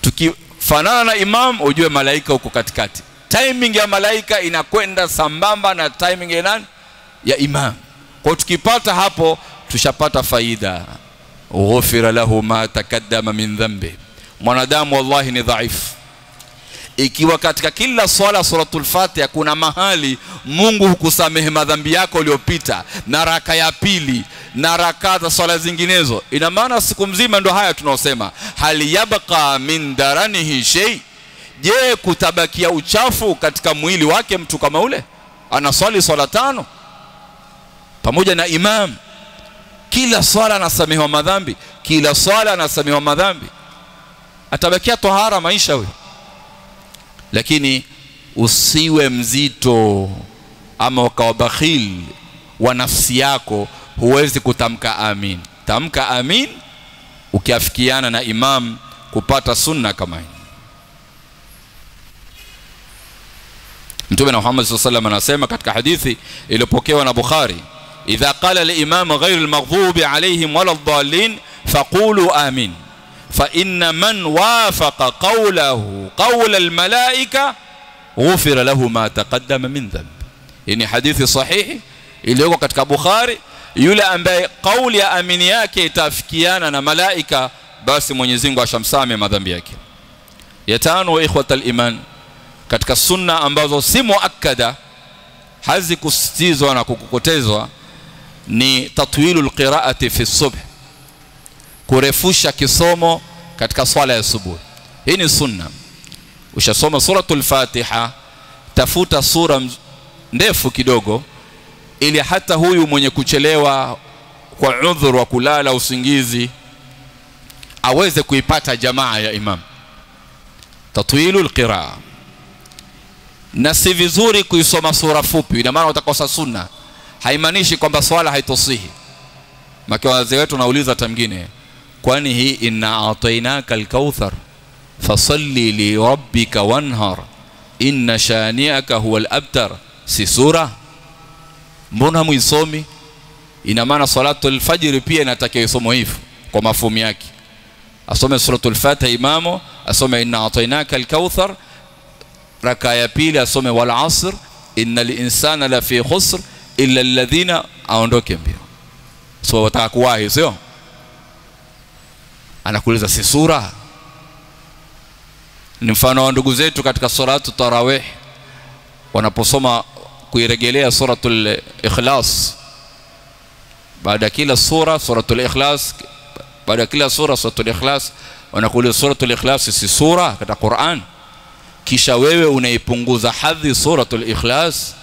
Tukifanana na imam ujue malaika huko katikati. Timing ya malaika inakwenda sambamba na timing ya nani? Ya imam kwa tukipata hapo tushapata faida. Ghufira lahu ma takaddama min dhambi mwanadamu wallahi ni dhaifu ikiwa katika kila swala suratul fatiha kuna mahali mungu hukusamehe madhambi yako uliyopita na raka ya pili na raka za swala zinginezo. Ina maana siku mzima ndo haya tunaosema hal yabqa min daranihi shay? Je kutabakia uchafu katika mwili wake mtu kama ule? Anaswali swala tano pamoja na imam. Kila swala anasamehewa madhambi kila swala anasamehewa madhambi. Atabakia tohara maisha huyo lakini usiwe mzito ama ukawa bakhil wa nafsi yako huwezi kutamka amin tamka amin ukiafikiana na imam kupata sunna kama hii mtume na Muhammad sallallahu alaihi wasallam anasema katika hadithi iliyopokewa na Bukhari idha qala al-imam ghayr al-maghdubi alayhim wala ad-dallin faqulu amin فإن من وافق قوله قول الملائكة غفر له ما تقدم من ذنب. يعني حديث صحيح اللي هو وقت بخاري يولا أن قول يا أمين ياكي تفكيانا ملائكة بس من يزنغ وشمسامي ما ذنب يتانو إخوة الإيمان katika sunna ambazo si muakkada hazikusitizwa na kukokotezwa ni تطويل القراءة في الصبح. Kurefusha kisomo katika swala ya subuhi hii ni sunna. Ushasoma suratul fatiha tafuta sura ndefu kidogo ili hata huyu mwenye kuchelewa kwa udhuru wa kulala usingizi aweze kuipata jamaa ya imam. Tatwilu lqiraa na si vizuri kuisoma sura fupi ina maana utakosa sunna. Haimaanishi kwamba swala haitosihi maki wazee wetu nauliza hata mwingine kwani hii inna atainaka alkauthar fasalli li rabbika wanhar inna shaniaka huwa alabtar si sura mbona muisomi ina maana salatu alfajiri pia inatakiwa isomwe hivyo kwa mafumu yake asome suratul fatiha imamo asome inna atainaka alkauthar raka ya pili asome wal asr innal insana la fi khusr illa alladhina aondoke mbio so wataka kuwahi sio anakuuliza si sura? Ni mfano wa ndugu zetu katika salatu tarawih wanaposoma kuirejelea suratul ikhlas. Baada kila sura suratul ikhlas baada kila sura suratul ikhlas wanakuuliza suratul ikhlas si sura katika Qur'an? Kisha wewe unaipunguza hadhi suratul ikhlas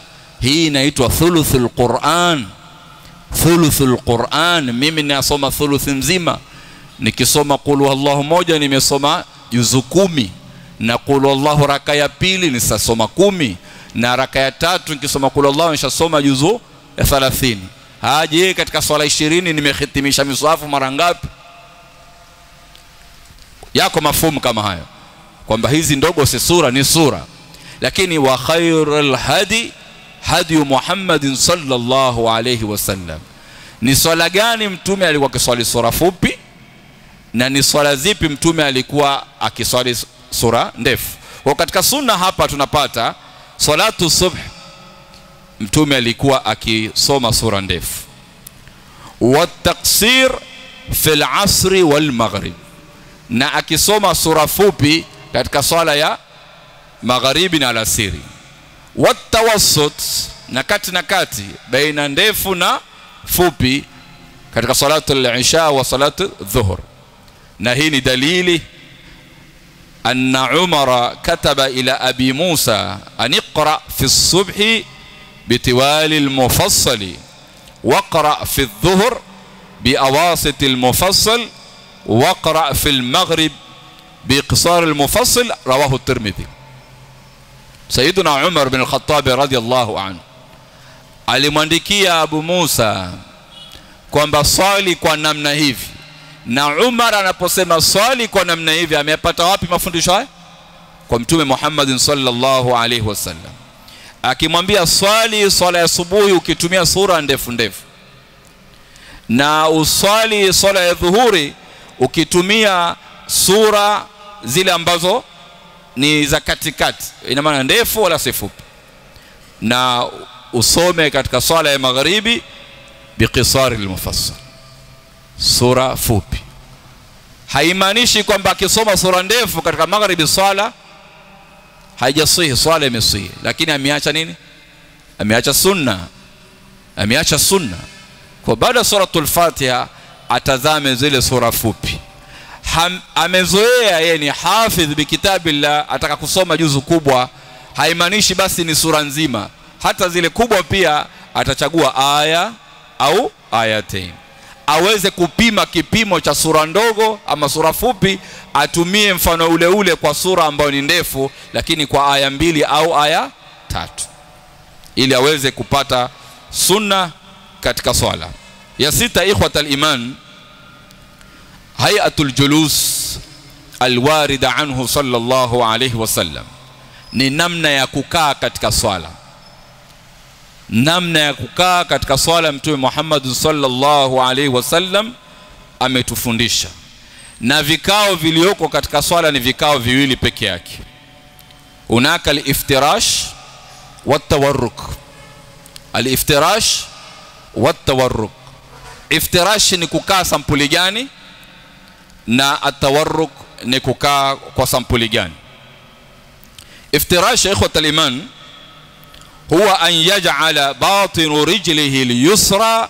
hii inaitwa thuluthul Qur'an. Thuluthul Qur'an mimi nasoma thuluthi nzima nikisoma qul huwallahu moja nimesoma juzu kumi. Na qul huwallahu raka ya pili nisasoma kumi. Na raka ya tatu nikisoma qul huwallahu nishasoma juzu ya 30 haje katika swala 20 nimehitimisha miswafu mara ngapi? Yako mafumu kama hayo kwamba hizi ndogo si sura ni sura. Lakini wa khairul hadi hadi Muhammadin sallallahu alayhi wasallam. Ni swala gani mtume alikuwa akiswali sura fupi na ni swala zipi mtume alikuwa akiswali sura ndefu? Kwa katika sunna hapa tunapata salatu subh mtume alikuwa akisoma sura ndefu. Wa taksir fil asri wal maghrib na akisoma sura fupi katika swala ya magharibi na alasiri. Watawasut na kati na kati baina ndefu na fupi katika salatu al-isha wa salatu dhuhur na hii ni dalili anna umara kataba ila abi musa an iqra fi as-subhi bitiwali al-mufassali واقرأ في الظهر بأواسط المفصل واقرأ في المغرب بقصار المفصل رواه الترمذي سيدنا عمر بن الخطاب رضي الله عنه alimwandikia Abu Musa kwamba swali kwa namna hivi na Umar anaposema swali kwa namna hivi amepata wapi mafundisho haya? Kwa mtume Muhammad sallallahu alaihi wasallam. Akimwambia swali swala ya subuhi ukitumia sura ndefu ndefu. Na uswali swala ya dhuhuri ukitumia sura zile ambazo ni za katikati. Ina maana ndefu wala si fupi. Na usome katika swala ya magharibi biqisari almufassal sura fupi. Haimaanishi kwamba akisoma sura ndefu katika magharibi swala haijasihi swala imesihi lakini ameacha nini? Ameacha sunna. Ameacha sunna. Kwa baada ya suratul fatiha atazame zile sura fupi. Amezoea yeye ni hafidh bikitabillah ataka kusoma juzu kubwa. Haimaanishi basi ni sura nzima. Hata zile kubwa pia atachagua aya au ayatain aweze kupima kipimo cha sura ndogo ama sura fupi atumie mfano ule ule kwa sura ambayo ni ndefu lakini kwa aya mbili au aya tatu ili aweze kupata sunna katika swala. Ya sita ikhwat aliman hayatul julus alwarida anhu sallallahu alayhi wasallam ni namna ya kukaa katika swala namna ya kukaa katika swala mtume Muhammad sallallahu alaihi wasallam ametufundisha na vikao vilioko katika swala ni vikao viwili peke yake hunaka aliftirash watawarruk aliftirash watawarruk iftirash ni kukaa sampuli gani na atawarruk ni kukaa kwa sampuli gani iftirash ikhwat aliman هو أن يجعل باطن رجله اليسرى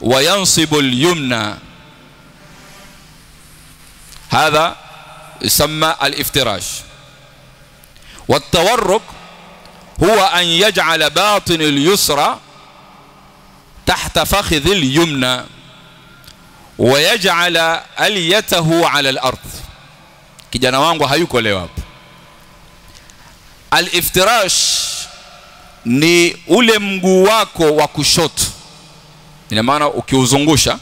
وينصب اليمنى. هذا يسمى الافتراش. والتورك هو أن يجعل باطن اليسرى تحت فخذ اليمنى ويجعل أليته على الأرض. Hayuko leo hapo aliftirash ni ule mguu wako wa kushoto. Ina maana ukiuzungusha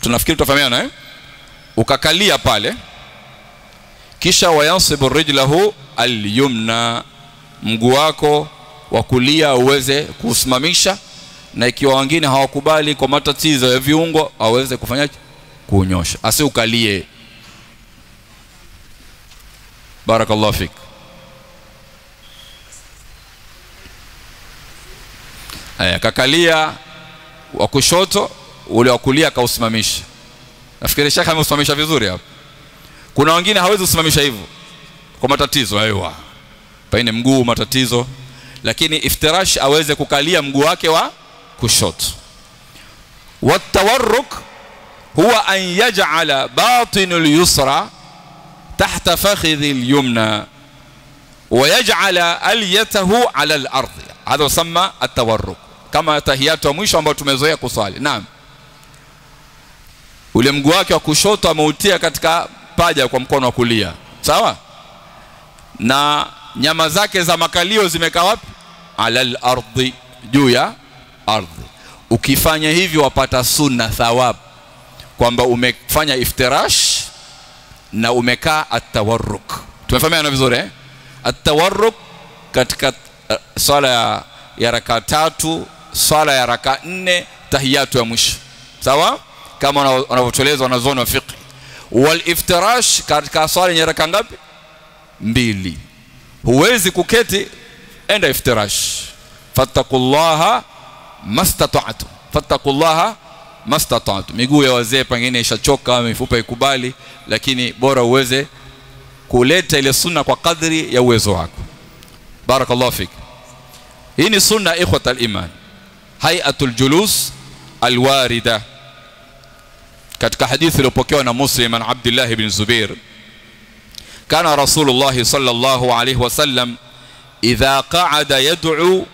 tunafikiri tutafahamiana eh? ukakalia pale kisha wayansibu rijlahu alyumna mguu wako wa kulia uweze kuusimamisha na ikiwa wengine hawakubali kwa matatizo ya viungo aweze kufanya kunyosha asiukalie barakallahu fik Aya, kakalia wa kushoto ule wa kulia akausimamisha. Nafikiri shaka ameusimamisha vizuri hapo. Kuna wengine hawezi kusimamisha hivyo kwa matatizo aiwa. Paine mguu matatizo. lakini iftirash aweze kukalia mguu wake wa kushoto watawarruk huwa an yaj'ala batinu al-yusra tahta fakhidhi al-yumna ويجعل اليته على الأرض هذا يسمى التورك kama tahiyatu ya mwisho ambayo tumezoea kuswali. Naam. Ule mguu wake wa kushoto ameutia katika paja kwa mkono wa kulia. Sawa? Na nyama zake za makalio zimekaa wapi? Alal ardi juu ya ardhi. Ukifanya hivyo wapata sunna thawab kwamba umefanya iftirash na umekaa atawarruk tumefahamiana vizuri eh? Atawarruk katika uh, swala ya, ya raka tatu swala ya raka nne tahiyatu ya mwisho. Sawa? Kama wanavyotueleza wanazoni wa fiqh. Wal iftirash katika swala yenye raka ngapi? Mbili. Huwezi kuketi enda iftirash. Fattaqullaha mastata'tu fattaqullaha mastata'tu miguu ya wazee pengine ishachoka mifupa ikubali lakini bora uweze kuleta ile sunna kwa kadri ya uwezo wako. Barakallahu fik. Hii ni sunna ikhwat al-iman هيئة الجلوس الواردة. كتك حديث لبوكيونا مسلم عن عبد الله بن زبير. كان رسول الله صلى الله عليه وسلم إذا قعد يدعو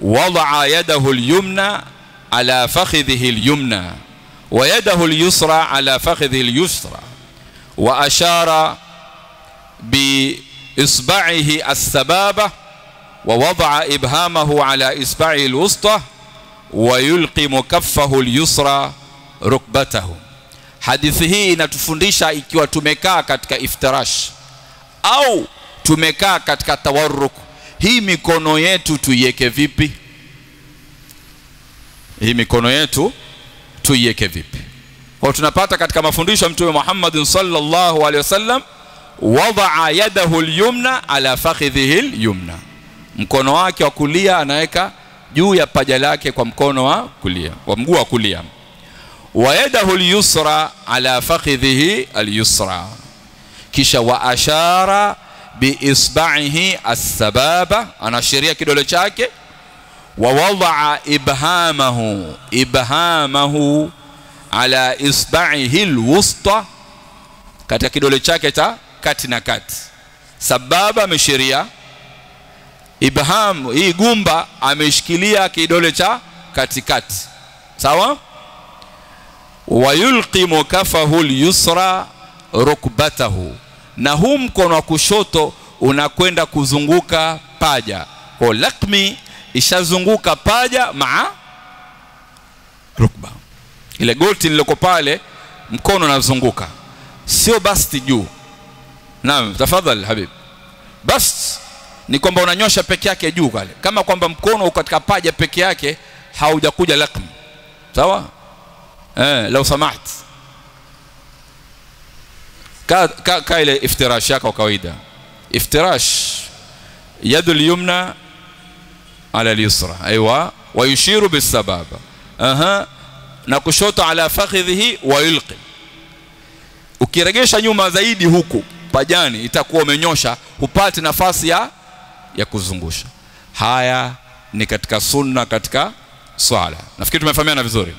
وضع يده اليمنى على فخذه اليمنى ويده اليسرى على فخذه اليسرى وأشار بإصبعه السبابة ووضع إبهامه على إصبعه الوسطى wayulqimu kaffahu lyusra rukbatahu. Hadithi hii inatufundisha ikiwa tumekaa katika iftirash au tumekaa katika tawarruk, hii mikono yetu tuiweke vipi? Hii mikono yetu tuiweke vipi? Kwa tunapata katika mafundisho ya Mtume Muhammad sallallahu alaihi wasallam, wadaa yadahu lyumna ala fakhidhihi lyumna, mkono wake wa kulia anaweka juu ya paja lake kwa mkono wa kulia kwa mguu wa kulia. Wa yadahu yusra ala fakhidhihi al-yusra. Kisha wa ashara biisba'ihi as-sababa anaashiria kidole chake. Wa wadaa ibhamahu ibhamahu ala isba'ihi alwusta katika kidole chake cha kati na kati. Sababa ameshiria ibham hii gumba ameshikilia kidole cha katikati. Sawa? Wayulqimu kafahu lyusra rukbatahu. Na huu mkono wa kushoto unakwenda kuzunguka paja. Kwa lakmi ishazunguka paja maa rukba. Ile goti liloko pale mkono unazunguka. Sio basti juu. Naam tafadhali habib. Bast ni kwamba unanyosha peke yake juu kale kama kwamba mkono uko katika paja peke yake haujakuja lakm sawa? Eh lau samaht ka, ka, ka ile iftirash yako kawaida. Iftirash yadu al-yumna ala al-yusra. Aywa wa yushiru bis-sababa aha. Na kushoto ala fakhidhihi wa yulqi. Ukiregesha nyuma zaidi huku pajani itakuwa umenyosha hupati nafasi ya ya kuzungusha. Haya ni katika sunna katika swala. Nafikiri tumefahamiana vizuri?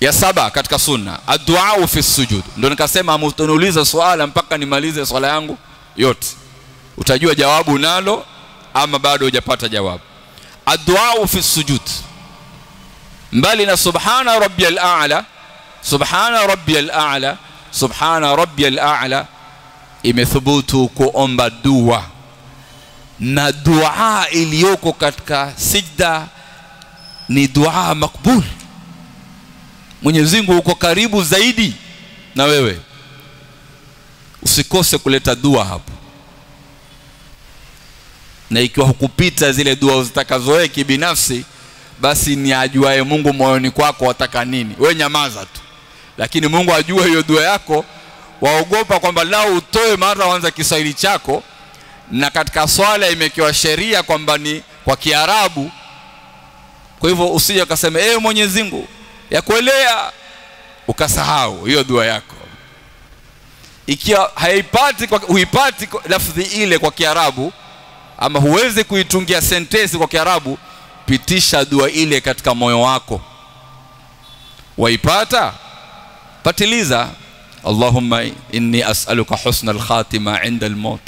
Ya saba katika sunna addu'a fi sujud. Ndio nikasema mtaniuliza swala mpaka nimalize swala yangu yote. Utajua jawabu nalo ama bado hujapata jawabu. Addu'a fi sujud. Mbali na subhana rabbiyal a'la subhana rabbiyal a'la subhana rabbiyal a'la imethubutu kuomba dua na dua iliyoko katika sijda ni dua makbul. Mwenyezi Mungu uko karibu zaidi na wewe. Usikose kuleta dua hapo. Na ikiwa hukupita zile dua zitakazoe kibinafsi basi ni ajuaye Mungu moyoni kwako wataka nini. We nyamaza tu. Lakini Mungu ajua hiyo dua yako waogopa kwamba lao utoe mara wanza Kiswahili chako na katika swala imekiwa sheria kwamba ni kwa Kiarabu. Kwa hivyo usije ukasema ewe Mwenyezi Mungu ya kuelea. Ukasahau hiyo dua yako. Ikiwa haipati kwa huipati lafdhi ile kwa Kiarabu ama huwezi kuitungia sentensi kwa kiarabu pitisha dua ile katika moyo wako. Waipata? Patiliza. Allahumma inni as'aluka husna alkhatima inda almaut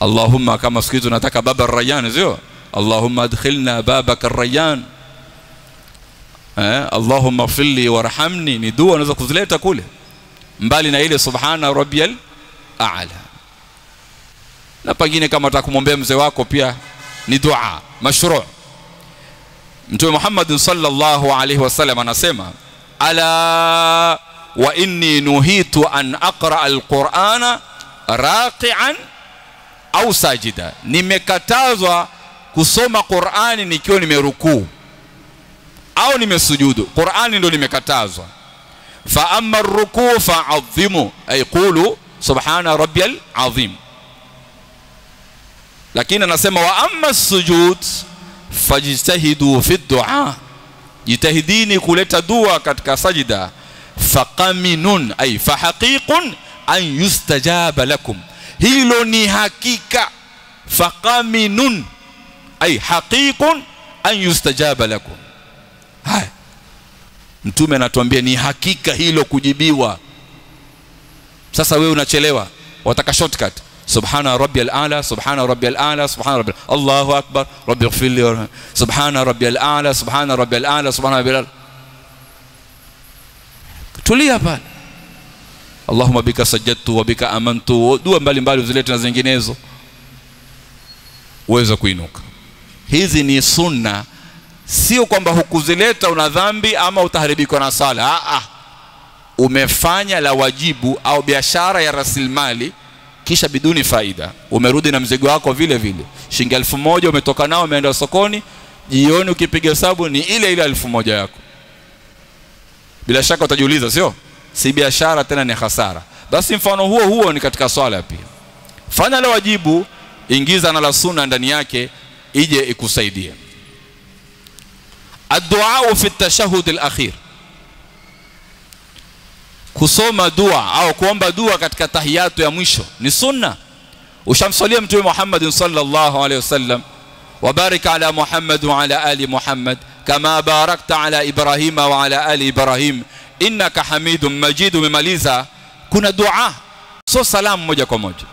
allahumma kama siku hizi tunataka baba rayyan sio allahumma adkhilna babaka rayyan eh allahumma ighfirli warhamni ni dua unaweza kuzileta kule mbali na ile subhana rabbiyal a'la na pengine kama utakumwombea mzee wako pia ni dua mashru' Mtume Muhammad sallallahu alaihi wasallam anasema ala wa inni nuhitu an aqra alqur'ana raqi'an au sajida nimekatazwa kusoma Qur'ani nikiwa nimerukuu au nimesujudu Qur'ani ndo nimekatazwa fa amma ar-rukuu fa'azzimu ay qulu subhana rabbiyal azim lakini anasema wa amma sujud fajtahidu fi du'a jitahidini kuleta dua katika sajida faqaminun ay fahaqiqun an yustajaba lakum hilo ni hakika. Faqaminun ay haqiqun an yustajaba lakum. Haya. Mtume anatuambia ni hakika hilo kujibiwa. Sasa wewe unachelewa. Wataka shortcut. Subhana rabbiyal a'la subhana rabbiyal a'la subhana rabbiyal Allahu akbar. Rabbi ighfirli subhana rabbiyal a'la subhana rabbiyal a'la subhana rabbiyal tulia pale Allahumma bika sajadtu wa bika amantu. Dua mbalimbali uzilete na zinginezo. Uweze kuinuka. Hizi ni sunna. Sio kwamba hukuzileta una dhambi ama utaharibika na sala. Ah umefanya la wajibu au biashara ya rasilimali kisha biduni faida. Umerudi na mzigo wako vile vile. Shilingi elfu moja umetoka nao umeenda sokoni jioni ukipiga hesabu ni ile ile elfu moja yako. Bila shaka utajiuliza sio si biashara tena ni hasara basi mfano huo huo ni katika swala pia fanya la wajibu ingiza na la sunna ndani yake ije ikusaidie addu'a fi at-tashahhud al-akhir kusoma dua au kuomba dua katika tahiyatu ya mwisho ni sunna ushamsalia mtume Muhammad sallallahu alaihi wasallam وبارك على محمد وعلى آل محمد كما باركت على إبراهيم وعلى آل إبراهيم إنك حميد مجيد umemaliza kuna dua so salamu moja kwa moja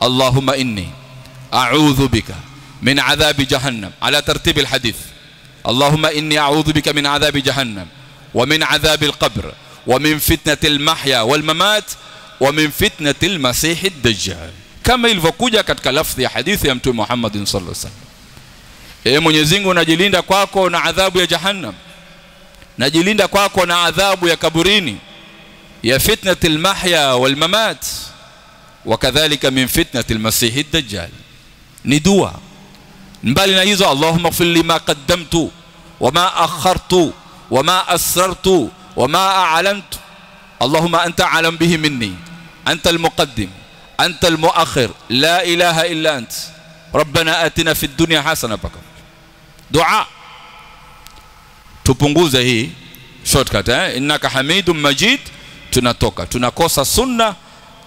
Allahumma inni a'udhu bika min adhabi jahannam ala tartib alhadith اللهم إني أعوذ بك من عذاب جهنم ومن عذاب القبر ومن فتنة المحيا والممات ومن فتنة المسيح الدجال كما ilivyokuja katika lafdhi ya hadithi ya mtume Muhammad sallallahu alaihi wasallam e Mwenyezi Mungu najilinda kwako na adhabu ya jahannam najilinda kwako na adhabu ya kaburini ya fitnati almahya walmamat wakadhalika min fitnati almasih ad-dajjal ni dua mbali na hizo Allahumma ighfir li ma qaddamtu wama akhartu wama asrartu wama a'lantu Allahumma anta alam bihi minni anta almuqaddim anta almuakhir la ilaha illa ant ربنا آتنا في الدنيا حسنه بك دعاء tupunguze hii shortcut eh? innaka hamidum majid tunatoka. Tunakosa sunna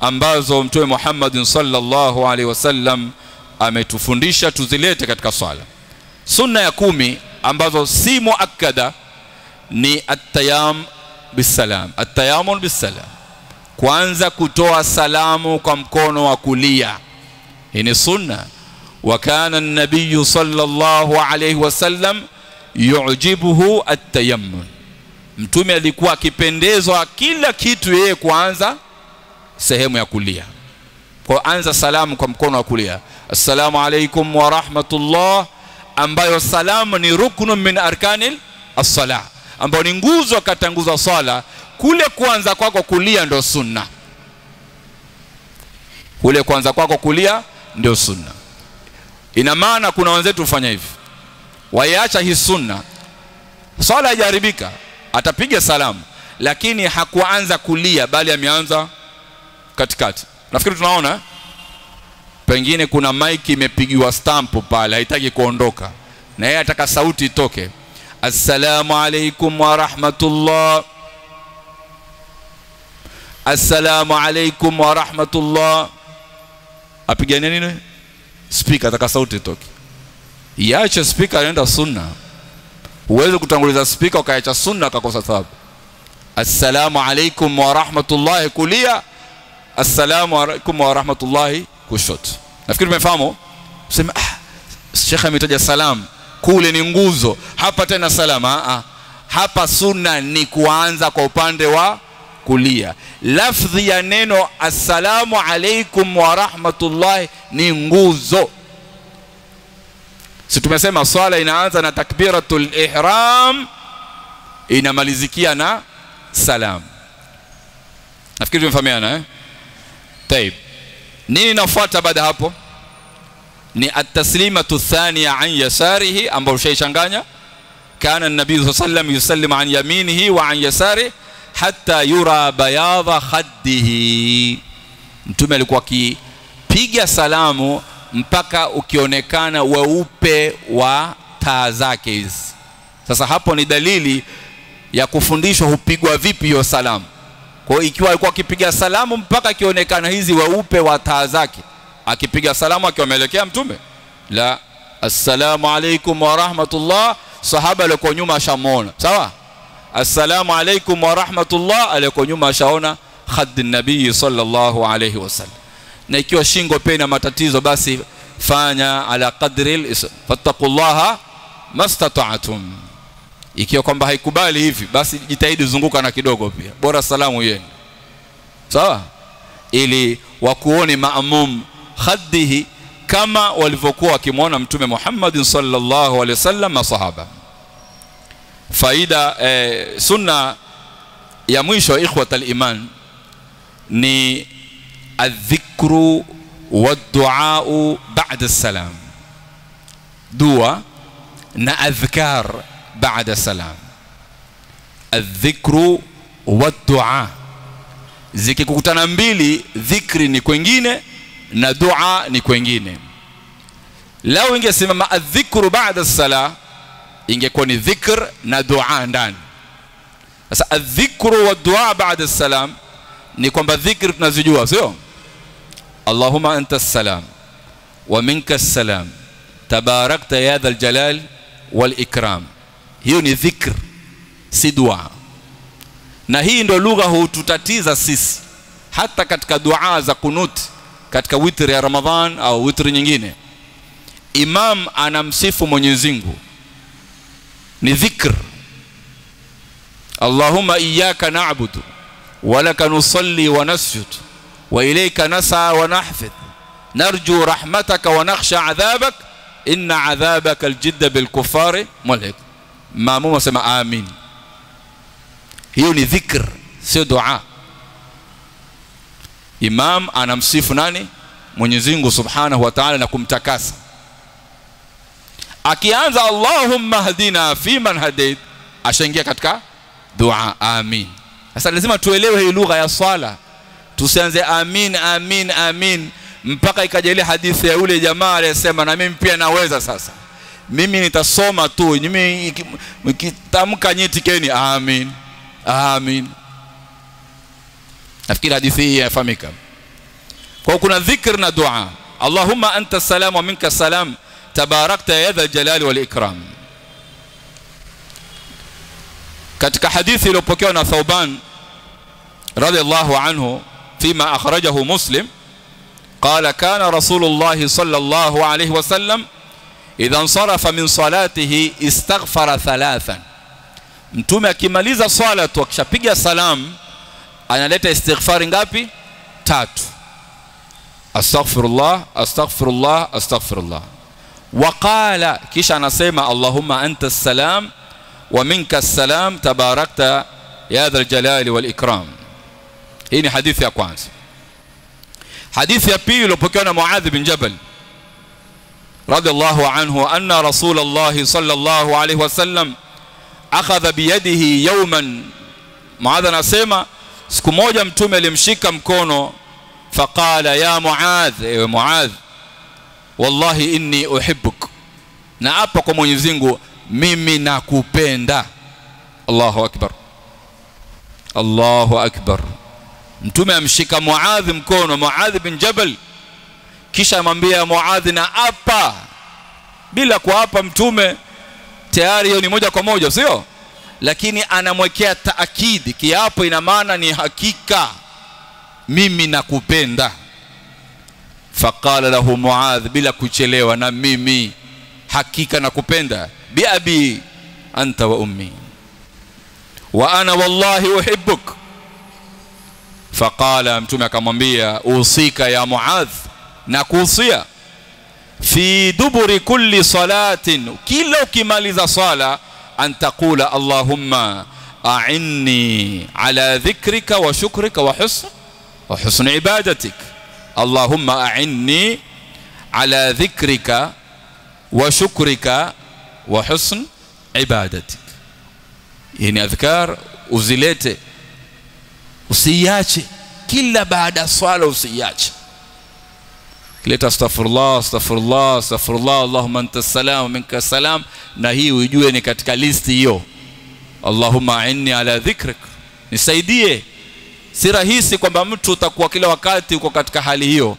ambazo mtume Muhammad sallallahu alaihi wasallam ametufundisha tuzilete katika swala. Sunna ya kumi ambazo si muakkada ni atayam bisalam atayamun bisalam kwanza kutoa salamu kwa mkono wa kulia. Hii ni sunna. Wa kana an-nabiy sallallahu wasallam yujibuhu atayammum mtume alikuwa akipendezwa kila kitu yeye kuanza sehemu ya kulia. Kwa anza salamu kwa mkono wa kulia. Assalamu alaikum wa rahmatullah ambayo salamu ni ruknu min arkanil as-sala ambayo ni nguzo katanguza sala kule kuanza kwako kulia ndio sunna. Kule kuanza kwako kulia ndio sunna. Ina maana kuna wenzetu hufanya hivi waiacha hii sunna. Swala haijaharibika atapiga salamu lakini hakuanza kulia bali ameanza katikati. Nafikiri tunaona pengine kuna maiki imepigiwa stampu pale haitaki kuondoka na yeye ataka sauti itoke. Assalamu alaikum wa rahmatullah. Assalamu alaikum wa rahmatullah. Apigania nini? Spika ataka sauti itoke iache spika anaenda sunna. Huwezi kutanguliza spika ukaacha sunna akakosa thawabu. Assalamu alaikum warahmatullahi kulia. Assalamu alaikum warahmatullahi kushoto. Nafikiri tumefahamu sema ah, shekhe ametaja salam. Kule ni nguzo. Hapa tena salama ah, hapa sunna ni kuanza kwa upande wa kulia. Lafdhi ya neno assalamu alaikum warahmatullahi ni nguzo si tumesema swala inaanza na takbiratul ihram inamalizikia na salam. Nafikiri tumefahamiana eh? taib. Nini nafuata baada hapo? Ni ataslimatu thaniya an yasarihi ambayo ushaichanganya kana nabii alayhi wasallam an yaminihi wa an yasarihi hatta yura bayadha khaddihi. Mtume alikuwa akipiga salamu mpaka ukionekana weupe wa taa zake hizi. Sasa hapo ni dalili ya kufundishwa hupigwa vipi hiyo salamu. Kwa hiyo ikiwa alikuwa akipiga salamu mpaka akionekana hizi weupe wa taa zake akipiga salamu akiwa ameelekea mtume? La. Assalamu alaikum wa rahmatullah. Sahaba aliyoko nyuma ashamwona sawa? Assalamu alaikum wa rahmatullah. Aliyoko nyuma ashaona. Khaddi nabii sallallahu alayhi wasallam na ikiwa shingo pia ina matatizo basi fanya ala qadri fattaqullaha mastata'tum. Ikiwa kwamba haikubali hivi basi jitahidi zunguka na kidogo pia. Bora salamu yenu. Sawa? Ili wakuone maamum khaddihi kama walivyokuwa wakimwona mtume Muhammad sallallahu alaihi wasallam masahaba faida eh, sunna ya mwisho ikhwatal iman ni adhikru wadduau bada salam, dua na adhkar bada salam. Adhikru waddua, zikikutana mbili, dhikri ni kwengine na dua ni kwengine. Lau ingesimama adhikru bada sala, ingekuwa ni dhikr na dua ndani. Sasa adhikru waddua bada salam ni kwamba dhikri tunazijua, sio? Allahumma أنت السلام ومنك السلام تباركت يا ذا الجلال والإكرام hiyo ni dhikr si dua. Na hii ndo lugha hututatiza sisi hata katika dua za kunut katika witri ya ramadhan au witri nyingine. Imam anamsifu mwenyezi mungu. Ni dhikr. Allahumma iyyaka na'budu wa laka nusalli wa nasjud وإليك نسعى ونحفظ. نرجو رحمتك ونخشى عذابك. إن عذابك الجد بالكفار ملحق. ما مو سما آمين. هي ذكر سيدعاء إمام أنا مصيف ناني. منزينه سبحانه وتعالى نكم تكاس أكيانز اللهم هدينا في من هديت أشنجي كتك دعاء. آمين. أسأل لازم تولي وهي لغة يا صالح. Tusianze amin amin amin mpaka ikaja ile hadithi ya yule jamaa aliyesema na mimi pia naweza sasa. Mimi nitasoma tu mimi nikitamka nyitikeni amin amin. Nafikiri hadithi hii inafahamika kwa kuna dhikr na dua. Allahumma anta salam wa minka salam tabarakta ya dhal jalali wal ikram. Katika hadithi iliyopokewa na Thauban radhiallahu anhu فيما أخرجه مسلم قال كان رسول الله صلى الله عليه وسلم إذا انصرف من صلاته استغفر ثلاثا. متومي أكماليز صلاة وكشبيج سلام أنا لتا استغفار ngapi? تات استغفر الله استغفر الله استغفر الله وقال كيش أنا سيما اللهم أنت السلام ومنك السلام تباركت يا ذا الجلال والإكرام hii ni hadithi ya kwanza hadithi ya pili iliyopokewa na Muadh bin Jabal radhiallahu anhu anna Rasulullah sallallahu alayhi wasallam akhadha biyadihi yawman Muadh anasema siku moja mtume alimshika mkono faqala ya Muadh ewe Muadh wallahi inni uhibbuk na hapa kwa Mwenyezi Mungu mimi nakupenda Allahu akbar Allahu akbar mtume amshika Muadhi mkono Muadhi bin Jabal. Kisha amwambia muadhi na apa. Bila kuapa mtume tayari hiyo ni moja kwa moja sio? Lakini anamwekea taakidi kiapo ina maana ni hakika. Mimi nakupenda. Faqala lahu muadh bila kuchelewa na mimi hakika nakupenda. Biabi anta wa ummi. Wa ana wallahi uhibbuk faqala mtume akamwambia usika ya muadh na kuhusia fi duburi kulli salatin kila ukimaliza sala an taqula allahumma a'inni ala dhikrika wa shukrika wa husn wa husn ibadatik allahumma a'inni ala dhikrika wa shukrika wa husn ibadatik yani adhkar uzilete usiache kila baada ya swala usiiache. Kileta astaghfirullah astaghfirullah astaghfirullah. Allahumma anta salam minka salam. Na hii ujue ni katika listi hiyo. Allahumma inni ala dhikrik. Nisaidie. Si rahisi kwamba mtu utakuwa kila wakati uko katika hali hiyo.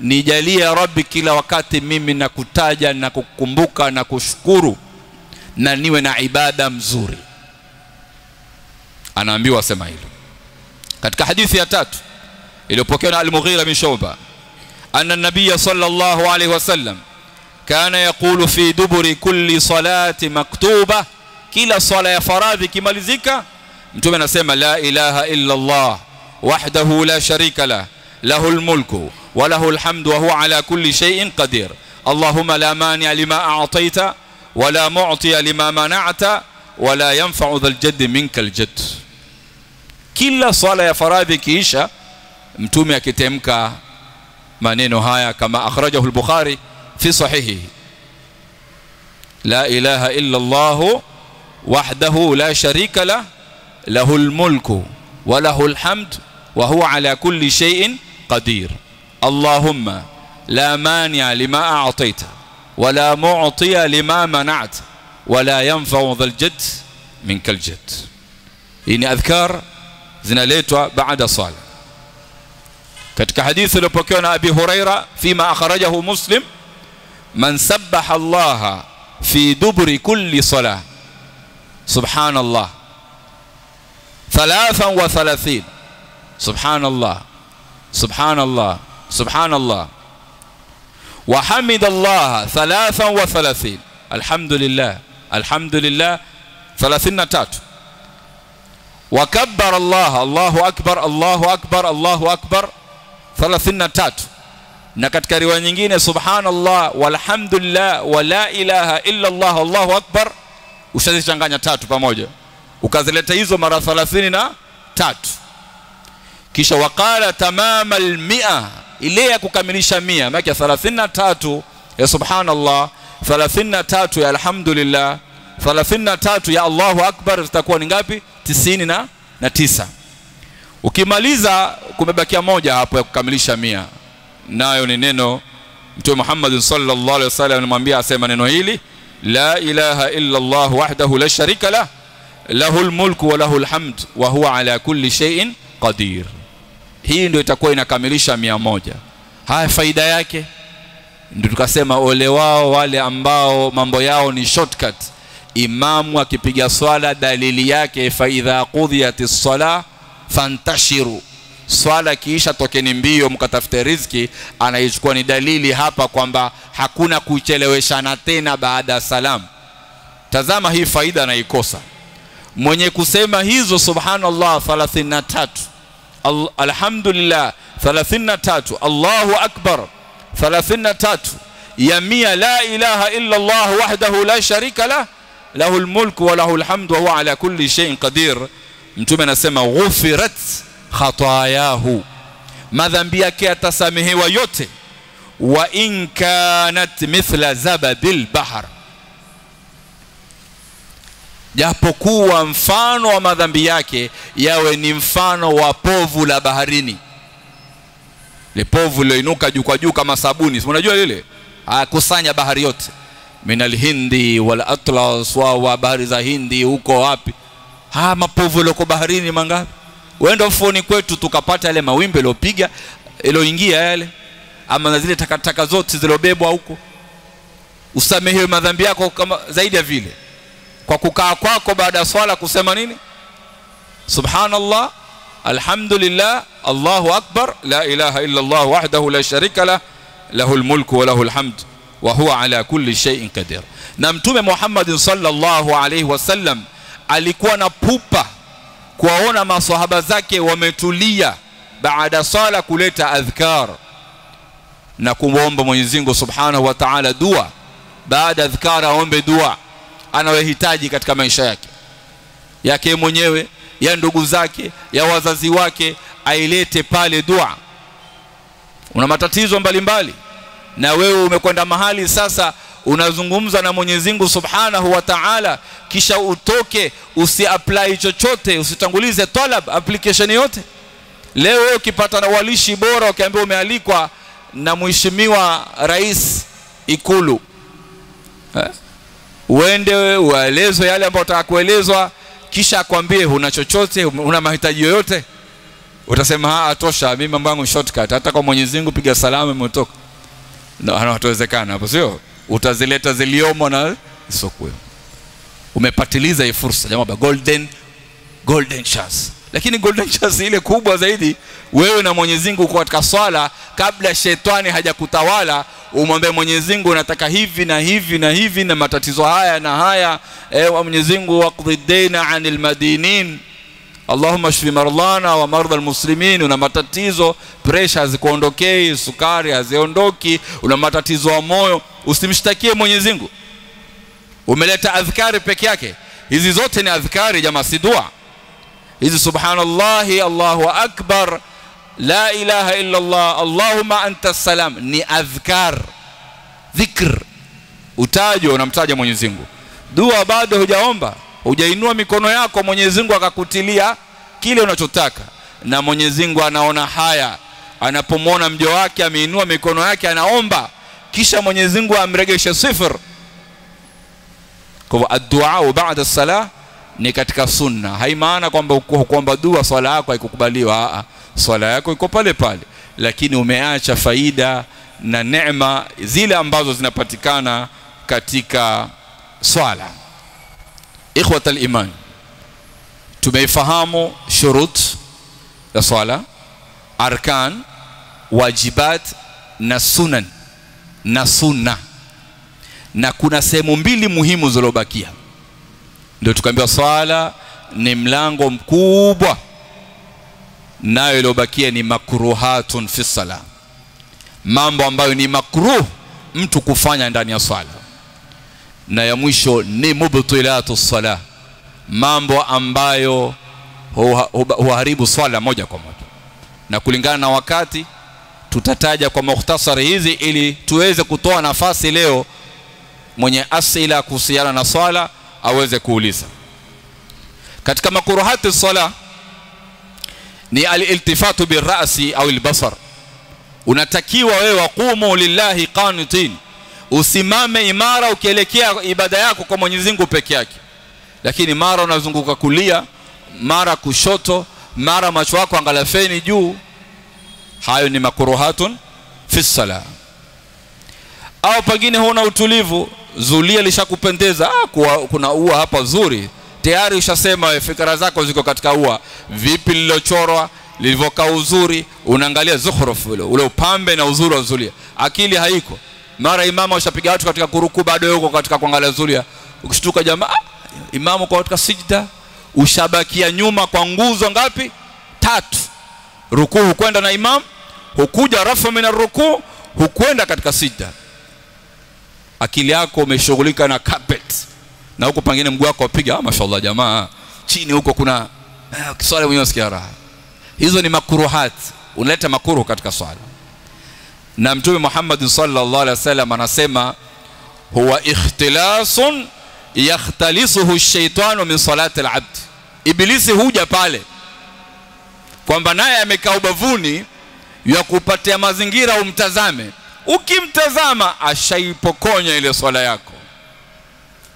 Nijalie ya rabbi kila wakati mimi nakutaja na kukumbuka na kushukuru na niwe na ibada mzuri. Anaambiwa sema hilo katika hadithi ya tatu iliyopokewa na al-Mughira bin Shu'ba anna an-nabiy sallallahu alayhi wasallam kana yaqulu fi duburi kulli salati maktuba kila sala ya faradhi kimalizika mtume anasema la ilaha illa Allah wahdahu la sharika la lahu al-mulku wa lahu al-hamdu wa huwa ala kulli shay'in qadir Allahumma la mani lima a'tayta wa la mu'ti lima mana'ta wa la yanfa'u dhal jaddi minka al-jadd kila swala ya faradhi kiisha mtume akitemka maneno haya kama akhrajahu al-bukhari fi sahihi la ilaha illa allah wahdahu la sharika lah lahu al-mulku wa lahu al-hamd wa huwa ala kulli shay'in qadir allahumma la mani'a lima a'tayta wa la mu'tiya lima mana'ta wa la yanfa'u dhal jadd minka al-jadd hii ni adhkar zinaletwa baada sala katika hadithi iliyopokewa na Abi Huraira fima akhrajahu Muslim man sabbaha Allah fi dubri kulli sala subhanallah 33 subhanallah subhanallah subhanallah wa hamidallah 33 alhamdulillah alhamdulillah 33 wakabbara Allah Allahu akbar Allahu akbar Allahu akbar. 33 na katika riwaya nyingine subhanallah walhamdulillah wala ilaha illa Allah Allahu akbar. Ushazichanganya tatu pamoja. Ukazileta hizo mara 30 na tatu. Kisha waqala tamama almia ile ya kukamilisha 100 maana 33 ya subhanallah 33 ya alhamdulillah 33 ya Allahu akbar zitakuwa ni ngapi? 90 na na tisa. Ukimaliza kumebakia moja hapo ya kukamilisha mia. Nayo ni neno mtume Muhammad sallallahu alaihi wasallam anamwambia asema neno hili la ilaha illa Allah wahdahu la sharika lah lahu almulku wa lahu alhamd wa huwa ala kulli shay'in qadir. Hii ndio itakuwa inakamilisha mia moja. Haya faida yake? Ndio tukasema ole wao wale ambao mambo yao ni shortcut imamu akipiga swala dalili yake fa idha lsala fantashiru. Swala kiisha tokeni mbio mkatafute riziki. Anaichukua ni dalili hapa kwamba hakuna kucheleweshana tena baada ya salam. Tazama hii faida anaikosa. Mwenye kusema hizo subhanallah 33 Al alhamdulillah 33 Allahu akbar 33 ya mia la ilaha illa Allah wahdahu la sharika lah lahu mulku wa lhamdu wahuwa wa ala kulli shay'in qadir. Mtume anasema ghufirat khatayahu. Madhambi yake yatasamehewa yote. Wa in kanat mithla zabadil bahar. Japokuwa mfano wa madhambi yake yawe ni mfano wa povu la baharini. Le povu juu kwa juu kama sabuni. Unajua lile? Akusanya bahari yote min alhindi wal atlas wa, bahari za hindi huko wapi? Ha mapovu yaliyoko baharini mangapi? Wenda ufuoni kwetu tukapata yale mawimbi yaliyopiga yaliyoingia yale. Ama na zile takataka zote zilobebwa huko. Usamehewe madhambi yako kama zaidi ya vile. Kwa kukaa kwako baada ya swala kusema nini? Subhanallah alhamdulillah allahu akbar la ilaha illa allah wahdahu la sharika lah lahu almulku wa lahu alhamd wa huwa ala kulli shay'in qadir. Na mtume Muhammad sallallahu alayhi wasallam alikuwa na pupa kuwaona maswahaba zake wametulia baada sala kuleta adhkar. Na kumwomba Mwenyezi Mungu Subhanahu wa Ta'ala dua. Baada adhkar aombe dua anayohitaji katika maisha yake. Yake mwenyewe ya ndugu zake ya wazazi wake ailete pale dua. Una matatizo mbalimbali. mbali. Na wewe umekwenda mahali sasa unazungumza na Mwenyezi Mungu Subhanahu wa Ta'ala kisha utoke usiapply chochote usitangulize talab application yote? Leo ukipata na walishi bora ukiambiwa umealikwa na mheshimiwa rais ikulu eh? uende uelezwe yale ambayo utaka kuelezwa kisha akwambie huna chochote una mahitaji yoyote. Utasema ah tosha mimi mambo yangu shortcut. Hata kwa Mwenyezi Mungu piga salamu umetoka no, hatawezekana hapo sio? Utazileta ziliomo na sokwe. umepatiliza hii fursa jamaa golden golden chance. Lakini golden chance ile kubwa zaidi wewe na Mwenyezi Mungu uko katika swala kabla shetani hajakutawala umwambie Mwenyezi Mungu nataka hivi na hivi na hivi na matatizo haya na haya. Ewe Mwenyezi Mungu waqdi daina anil madinin Allahumma shfi marlana wa mardha almuslimin una matatizo pressure hazikuondokei sukari haziondoki una matatizo ya moyo usimshtakie Mwenyezi Mungu. Umeleta adhkari peke yake. Hizi zote ni adhkari jamaa si dua. Hizi subhanallahi Allahu akbar la ilaha illa Allah Allahumma anta salam ni adhkar dhikr. Utajwa, unamtaja Mwenyezi Mungu. Dua bado hujaomba hujainua mikono yako Mwenyezi Mungu akakutilia kile unachotaka. Na Mwenyezi Mungu anaona haya. Anapomwona mjo wake ameinua mikono yake anaomba. Kisha Mwenyezi Mungu amregeshe sifr. Kwa addu'a baada salah ni katika sunna. Haimaana kwamba kuomba dua swala yako haikukubaliwa. Swala yako iko pale pale. Lakini umeacha faida na neema zile ambazo zinapatikana katika swala ikhwat iman tumeifahamu shurut ya swala arkan wajibat na sunan na sunna. Na kuna sehemu mbili muhimu zilizobakia. Ndio tukaambiwa swala ni mlango mkubwa nayo iliyobakia ni makruhatun fi sala mambo ambayo ni makruh mtu kufanya ndani ya swala na ya mwisho ni mubtilatu sala mambo ambayo huharibu swala moja kwa moja. Na kulingana na wakati tutataja kwa mukhtasari hizi ili tuweze kutoa nafasi leo mwenye asila kuhusiana na swala aweze kuuliza. Katika makuruhati sala ni aliltifatu birasi au albasar. Unatakiwa wewe waqumu lillahi qanitin usimame imara ukielekea ibada yako kwa Mwenyezi Mungu peke yake. Lakini mara unazunguka kulia mara kushoto mara macho yako angalafeni juu. Hayo ni makuruhatun fi sala au pengine huna utulivu zulia lishakupendeza ah, kuwa, kuna ua hapa zuri. Tayari ushasema fikra zako ziko katika ua. Vipi lilochorwa lilivyokaa uzuri unaangalia zukhruf ule, ule upambe na uzuri wa zulia. Akili haiko mara imamu ashapiga watu katika kuruku bado yuko katika kuangalia zulia. Ukishtuka jamaa imamu kwa katika sijda ushabakia nyuma kwa nguzo ngapi? Tatu. Rukuu hukwenda na imam hukuja rafu mina rukuu hukwenda katika sijda. Akili yako umeshughulika na carpet. Na huko pengine mguu wako wapiga ah, mashallah jamaa chini huko kuna eh, kiswali mwenyewe sikia raha. Hizo ni makuruhat. Unaleta makuru katika swala na mtume Muhammad sallallahu alaihi wasallam anasema huwa ikhtilasun yakhtalisuhu ash-shaytanu min salati al-abd. Ibilisi huja pale kwamba naye amekaa ubavuni ya kupatia mazingira umtazame. Ukimtazama ashaipokonya ile swala yako.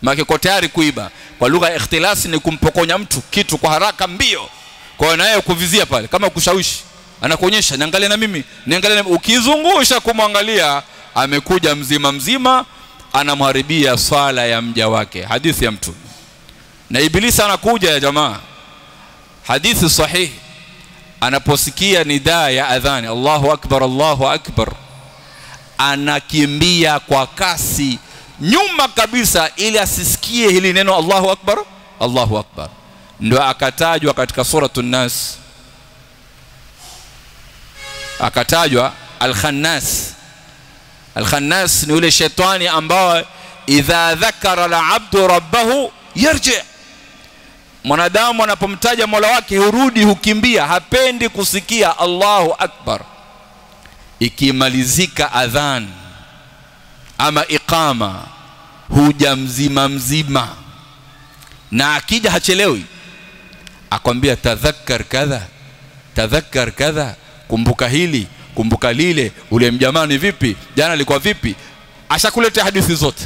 Makiko tayari kuiba. Kwa lugha ya ikhtilasi ni kumpokonya mtu kitu kwa haraka mbio. Kwa naye kuvizia pale kama kushawishi anakuonyesha niangalie na mimi niangalie na ukizungusha kumwangalia amekuja mzima mzima anamharibia swala ya mja wake. Hadithi ya mtume. Na ibilisi anakuja ya jamaa. Hadithi sahihi anaposikia nidaa ya adhani Allahu akbar Allahu akbar anakimbia kwa kasi nyuma kabisa ili asisikie hili neno Allahu akbar Allahu akbar. Ndio akatajwa katika suratu nas akatajwa al-khannas. Al-khannas ni yule shetani ambao idha dhakara al-abdu rabbahu yarji. Mwanadamu anapomtaja mola wake hurudi hukimbia hapendi kusikia Allahu akbar. Ikimalizika adhan ama iqama huja mzima mzima. Na akija hachelewi akwambia tadhakkar kadha tadhakkar kadha kumbuka hili kumbuka lile. Ule mjamaa ni vipi? Jana alikuwa vipi? Ashakuletea hadithi zote.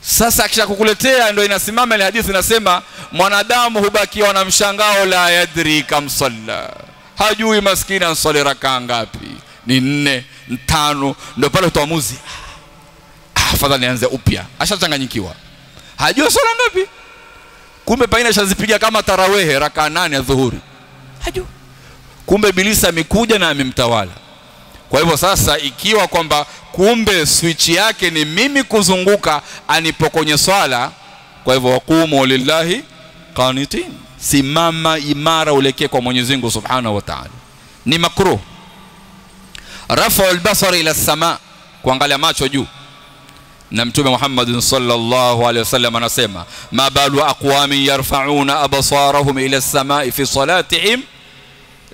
Sasa akishakukuletea ndio inasimama ile hadithi inasema mwanadamu hubakiwa na mshangao la yadri kam salla hajui maskini anasali rakaa ngapi. Ni nne tano ndio pale utoamuzi. Ah, afadhali nianze upya. Ashachanganyikiwa. Hajui swala ngapi. Kumbe baina ashazipiga kama tarawehe rakaa nane ya dhuhuri. Hajui kumbe ibilisi amekuja na amemtawala. Kwa hivyo sasa ikiwa kwamba kumbe switch yake ni mimi kuzunguka anipokonye swala kwa hivyo waqumu lillahi qanitin. Simama imara ulekee kwa Mwenyezi Mungu Subhanahu wa Ta'ala. Ni makruh. Rafa albasar ila sama kuangalia macho juu. Na mtume Muhammad sallallahu alaihi wasallam anasema mabalu aqwamin aqwami yarfa'una absarahum ila as-sama'i fi salatihim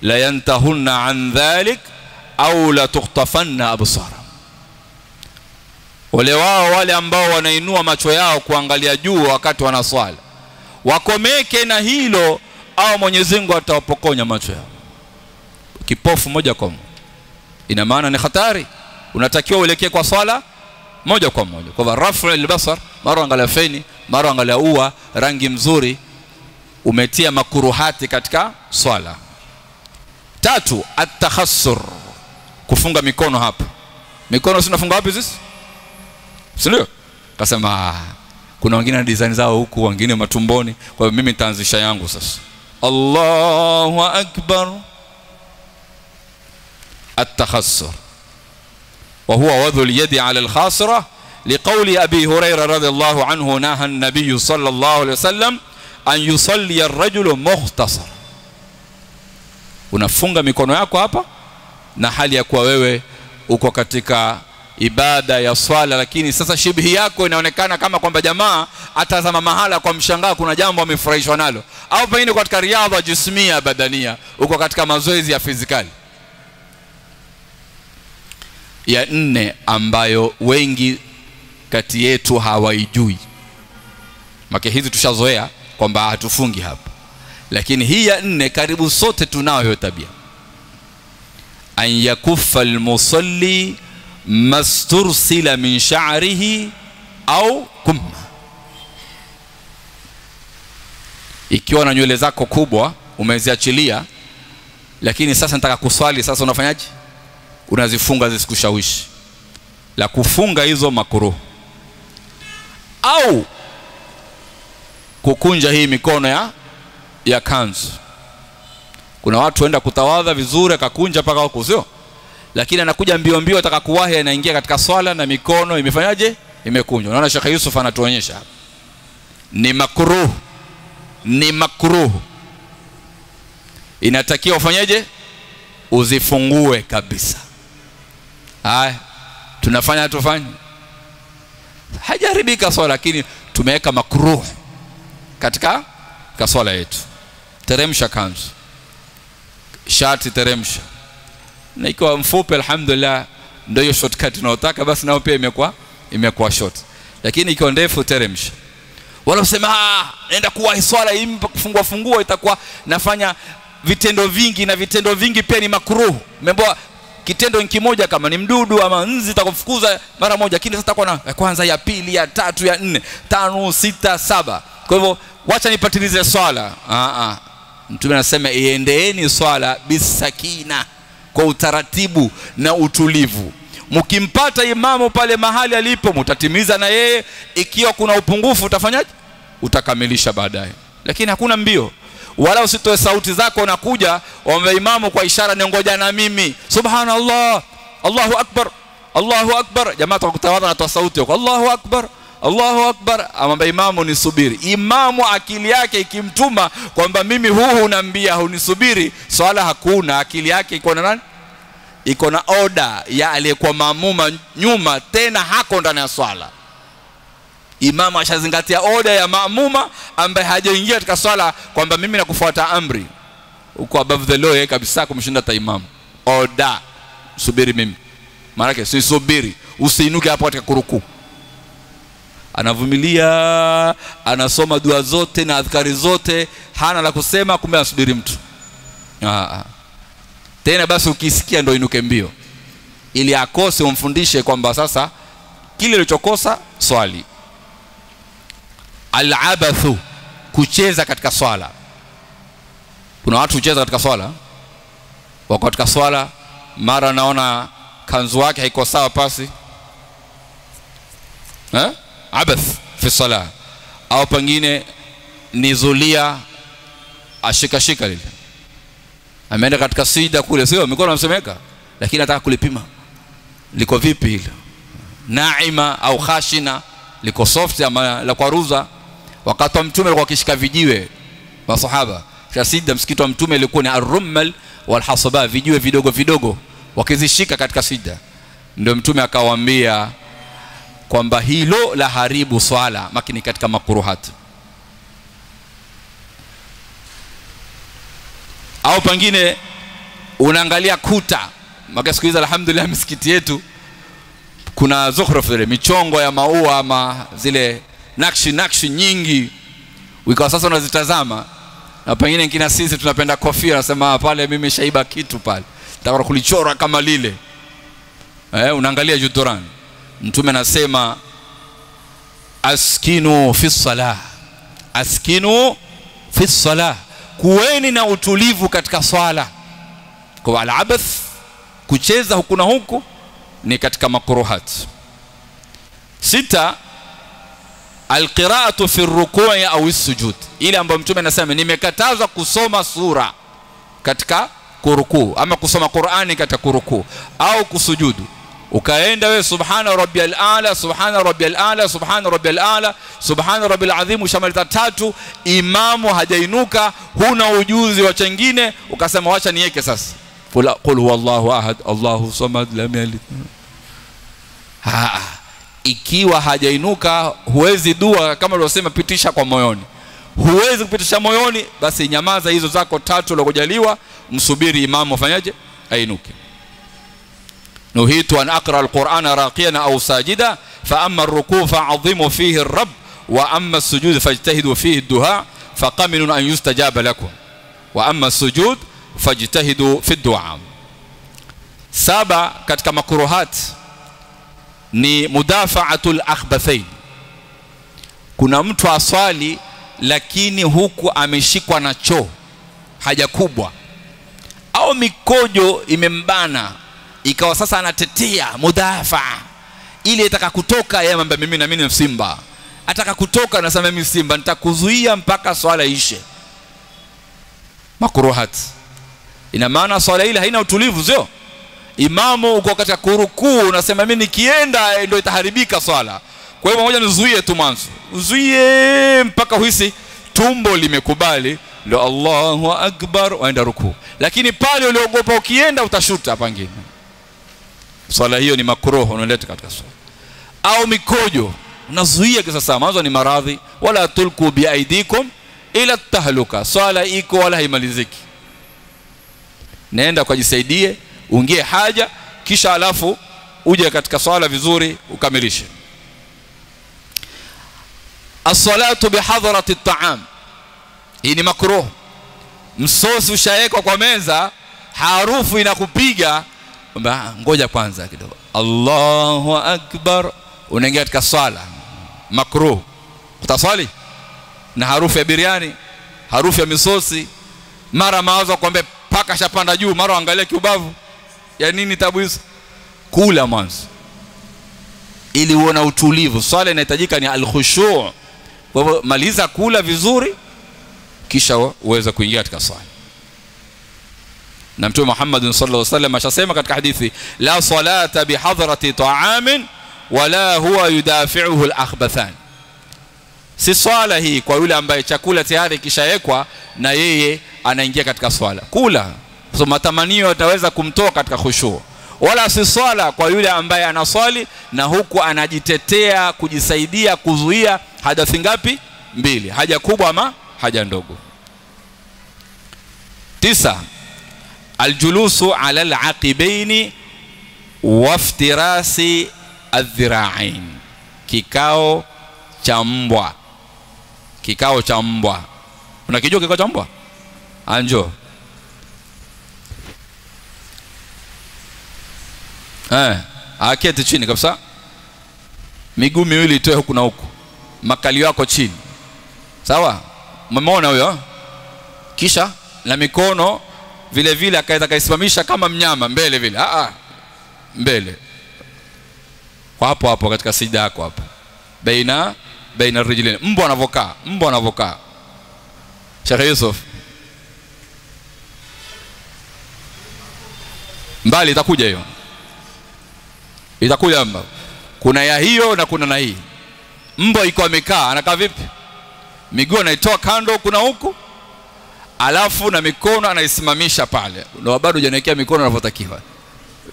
la yantahunna an dhalik au la tukhtafanna absara wale wao wale ambao wanainua macho yao kuangalia juu wakati wanaswala wakomeke na hilo au Mwenyezi Mungu atawapokonya macho yao. Kipofu moja kwa moja. Ina maana ni hatari. Unatakiwa uelekee kwa swala moja kwa moja. Kwa rafu albasar mara angalia feni mara angalia ua rangi mzuri umetia makuruhati katika swala tatu at-takhassur kufunga mikono hapa mikono sinafunga wapi sisi si ndio kasema kuna wengine na design zao huku wengine matumboni kwa hiyo mimi nitaanzisha yangu sasa Allahu akbar التخسر وهو وضع اليد على الخاصرة لقول أبي هريرة رضي الله عنه نهى النبي صلى الله عليه وسلم أن يصلي الرجل مختصر unafunga mikono yako hapa na hali ya kuwa wewe uko katika ibada ya swala lakini sasa shibhi yako inaonekana kama kwamba jamaa atazama mahala kwa mshangao kuna jambo amefurahishwa nalo. Au pengine katika riadha jismia badania uko katika mazoezi ya fizikali. Ya nne ambayo wengi kati yetu hawaijui. Make hizi tushazoea kwamba hatufungi hapa lakini hii ya nne karibu sote tunayo hiyo tabia. An yakuffa almusalli mastursila min sha'rihi au kumma. Ikiwa na nywele zako kubwa umeziachilia lakini sasa nataka kuswali sasa unafanyaje? Unazifunga zisikushawishi. La kufunga hizo makuruhu au kukunja hii mikono ya ya kanzu. Kuna watu waenda kutawadha vizuri akakunja mpaka huko sio? Lakini anakuja mbio mbio ataka kuwahi anaingia katika swala na mikono imefanyaje? Imekunjwa. Unaona Sheikh Yusuf anatuonyesha ni makruh. Ni makruh. Inatakiwa ufanyeje? Uzifungue kabisa. Haya tunafanya tufanye hajaribika swala lakini tumeweka makruh katika kaswala yetu teremsha kanzu. Shati teremsha. Na ikiwa mfupi alhamdulillah ndio hiyo shortcut unaotaka basi nao pia imekuwa imekuwa short. Lakini ikiwa ndefu teremsha. Wala usema ah naenda kuwa swala hii kufungua fungua itakuwa nafanya vitendo vingi na vitendo vingi pia ni makruh. Umeambiwa kitendo kimoja kama ni mdudu ama nzi itakufukuza mara moja lakini sasa takuwa na ya kwanza ya pili ya tatu ya nne tano sita saba. Kwa hivyo wacha nipatilize swala. Ah ah mtume anasema iendeeni swala bisakina kwa utaratibu na utulivu. Mkimpata imamu pale mahali alipo mutatimiza na yeye. Ikiwa kuna upungufu utafanyaje? Utakamilisha baadaye. Lakini hakuna mbio. Wala usitoe sauti zako unakuja wambe imamu kwa ishara niongoja na mimi. Subhanallah allahu akbar allahu akbar. Jamaa tukutawadha natoa sauti huko allahu akbar allahu akbar amwambia imamu nisubiri imamu akili yake ikimtuma kwamba mimi huu unaambia hunisubiri swala hakuna. Akili yake iko na nani? Iko na oda ya aliyekuwa maamuma nyuma tena hako ndani ya swala. Imamu ashazingatia oda ya maamuma ambaye hajaingia katika swala kwamba mimi nakufuata amri. Uko above the law kabisa kumshinda ta imamu. Oda subiri mimi. Maanake sisubiri usiinuke hapo katika kurukuu anavumilia anasoma dua zote na adhkari zote hana la kusema kumbe anasubiri mtu. Aa. tena basi ukisikia ndo inuke mbio. Ili akose umfundishe kwamba sasa kile ulichokosa swali. Alabathu kucheza katika swala. Kuna watu hucheza katika swala. Wako katika swala mara naona kanzu wake haiko sawa pasi. Eh? Abath fi sala au pengine ni zulia ashikashika lile. Ameenda katika sijda kule sio? Mikono amsemeka lakini anataka kulipima. Liko vipi hilo? Naima au khashina liko soft ama la kwaruza? Wakati wa mtume alikuwa akishika vijiwe masahaba. Sijda msikiti wa mtume ilikuwa ni arummal walhasaba vijiwe vidogo vidogo wakizishika katika sijda ndio mtume akawaambia kwamba hilo la haribu swala makini katika makuruhat. Au pengine unaangalia kuta maka siku hizi alhamdulillah misikiti yetu kuna zukhruf zile michongo ya maua ama zile nakshi nakshi nyingi. Ikawa sasa unazitazama na pengine kina sisi tunapenda kofia nasema pale mimi shaiba kitu pale nataka kulichora kama lile. Eh, unaangalia jutorani mtume anasema askinu fi salah askinu fi salah kuweni na utulivu katika swala. Kwa alabath kucheza huku na huku ni katika makruhat. Sita alqiraatu fi rukui au sujud ile ambayo mtume anasema nimekatazwa kusoma sura katika kurukuu ama kusoma qurani katika kurukuu au kusujudu ukaenda wewe subhana rabbiyal ala subhana rabbiyal ala subhana rabbiyal ala subhana rabbil azim ushamaliza tatu imamu hajainuka huna ujuzi wa chengine ukasema wacha niweke sasa. Qul huwallahu ahad allahu samad lam yalid. Ikiwa hajainuka huwezi dua kama ulivyosema pitisha kwa moyoni. Huwezi kupitisha moyoni basi nyamaza hizo zako tatu uliokujaliwa msubiri imamu afanyaje? Ainuke نهيت أن أقرأ القرآن راقيا أو ساجدا فأما الركوع فعظموا فيه الرب وأما السجود فاجتهدوا فيه الدعاء فقمن أن يستجاب لكم. وأما السجود فاجتهدوا في الدعاء. سابع katika makuruhat ni mudafaatul akhbathain kuna mtu aswali lakini huku ameshikwa na choo haja kubwa au imembana ikawa sasa anatetea mudhafa ili ataka kutoka yeye mambo mimi na mimi ni simba. Ataka kutoka nasema mimi simba nitakuzuia mpaka swala ishe makruhat ina maana swala ile haina utulivu sio? Imamu uko katika kurukuu unasema mimi nikienda ndio itaharibika swala. Kwa hiyo moja nizuie tu mwanzo. Uzuie mpaka uhisi tumbo limekubali. Ndio Allahu akbar waenda rukuu. Lakini pale uliogopa ukienda utashuta pangine swala hiyo ni makruh unaleta katika swala. Au mikojo unazuia sasa mwanzo ni maradhi wala tulku biaidikum ila tahluka. Swala iko wala haimaliziki. Nenda ukajisaidie ungie haja kisha alafu uje katika swala vizuri ukamilishe. As-salatu bihadrati at-ta'am. Hii ni makruh msosi ushawekwa kwa meza harufu inakupiga kwamba ngoja kwanza kidogo. Allahu akbar. Unaingia katika swala. Makruh. Utaswali? Na harufu ya biriani harufu ya misosi. Mara mawazo kwamba paka shapanda juu mara angalia kiubavu. Ya nini tabu hizo? Kula mwanzo. Ili uone utulivu. Swala inahitajika ni alkhushu. Kwa hivyo maliza kula vizuri kisha uweze kuingia katika swala na mtume Muhammad sallallahu alaihi wasallam ashasema katika hadithi la salata bihadrati ta'amin wala huwa yudafi'uhu al-akhbathan. Si swala hii kwa yule ambaye chakula tayari kishawekwa na yeye anaingia katika swala. Kula. So matamanio yataweza kumtoa katika khushu wala si swala kwa yule ambaye anaswali na huku anajitetea kujisaidia kuzuia hadathi ngapi? Mbili. Haja kubwa ama haja ndogo. Tisa aljulusu ala alaqibaini waftirasi adhira'ain kikao cha mbwa kikao cha mbwa unakijua kikao cha mbwa? Anjo eh aketi chini kabisa. Miguu miwili itoe huku na huku. Makalio yako chini. Sawa? Mmeona huyo? Kisha na mikono vile vile akaweza kaisimamisha kama mnyama mbele vile. Ah ah. Mbele. Kwa hapo hapo katika sijda yako hapo. Baina baina rijlin mbwa anavokaa mbwa anavokaa Sheikh Yusuf. Mbali itakuja hiyo. Itakuja mba kuna ya hiyo na kuna na hii. Mbwa iko amekaa anakaa vipi? Miguu anaitoa kando kuna huku alafu na mikono anaisimamisha pale ndio bado hujaniwekea mikono anavyotakiwa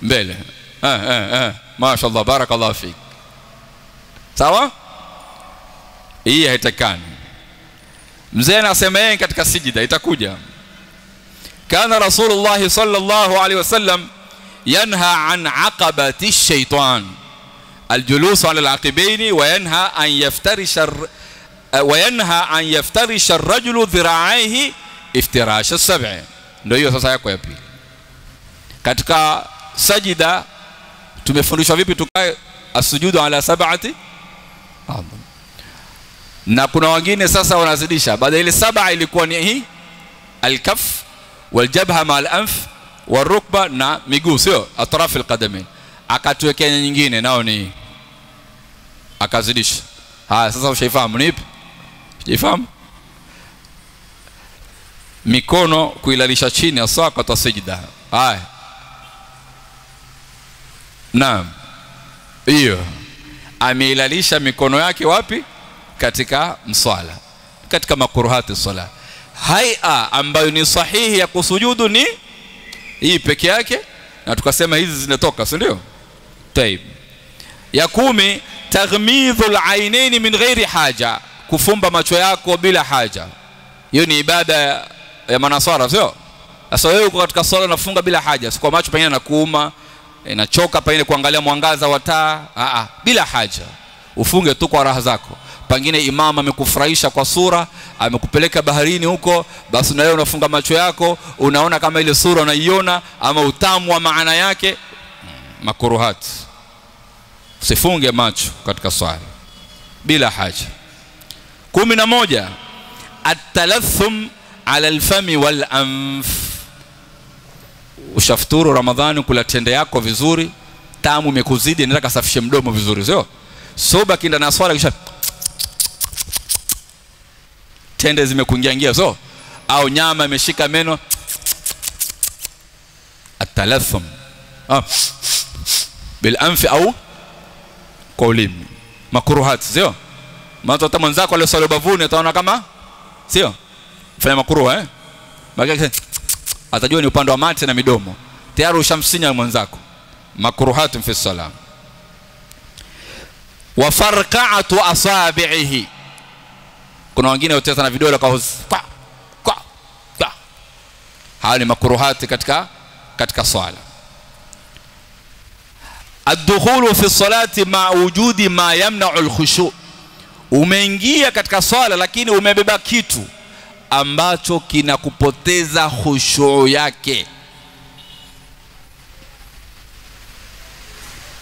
mbele eh eh eh mashaallah barakallahu fik sawa hii haitakani mzee anasema yeye katika sijida itakuja kana rasulullah sallallahu alaihi wasallam yanha an aqabati shaitan الجلوس على العقبين وينهى أن يفترش. وينهى أن يفترش الرجل ذراعيه افتراش السبع ndio hiyo sasa yako ya pili katika sajida tumefundishwa vipi tukae asujudu ala sab'ati na kuna wengine sasa wanazidisha baada ile saba ilikuwa ni hii alkaf waljabha ma alanf warukba na miguu sio atraf alqadamain akatuwekea nyingine nao ni akazidisha haya sasa ushaifahamu ni ipi ushaifahamu mikono kuilalisha chini asaqata sajda haya. Naam. Hiyo ameilalisha mikono yake wapi? Katika mswala. Katika makuruhati sala haia ambayo ni sahihi ya kusujudu ni hii peke yake na tukasema hizi zinatoka si ndio? Taib. Ya kumi taghmidhul ainaini min ghairi haja kufumba macho yako bila haja. Hiyo ni ibada ya, manaswara sio? Sasa wewe uko katika swala unafunga bila haja. Si kwa macho pengine na kuuma inachoka pengine kuangalia mwangaza wa taa. A a bila haja. Ufunge tu kwa raha zako. Pengine imam amekufurahisha kwa sura amekupeleka baharini huko basi na wewe unafunga macho yako unaona kama ile sura unaiona ama utamu wa maana yake. Makuruhat. Usifunge macho katika swala bila haja. Kumi na moja. Atalathum ala alfami wal ushafuturu ramadhani kula tende yako vizuri tamu imekuzidi nenda kasafishe mdomo vizuri sio? Soba kinda na swala kisha tende zimekuingia ingia so au nyama imeshika meno atalathum ah. bil anfi au kwa ulimi. Makuruhati sio? Maana hata mwenzako aliyosali bavuni ataona kama sio fanya makuru eh? Baki atajua ni upande wa mate na midomo. Tayari ushamsinya mwenzako. Makruhatun fi salam. Wa farqa'atu asabi'ihi. Kuna wengine huteta na vidole kwa kwa kwa hali ni makruhati katika katika swala. Addukhulu fi salati ma wujudi ma yamna'u alkhushu. Umeingia katika swala lakini umebeba kitu ambacho kinakupoteza khushuu yake.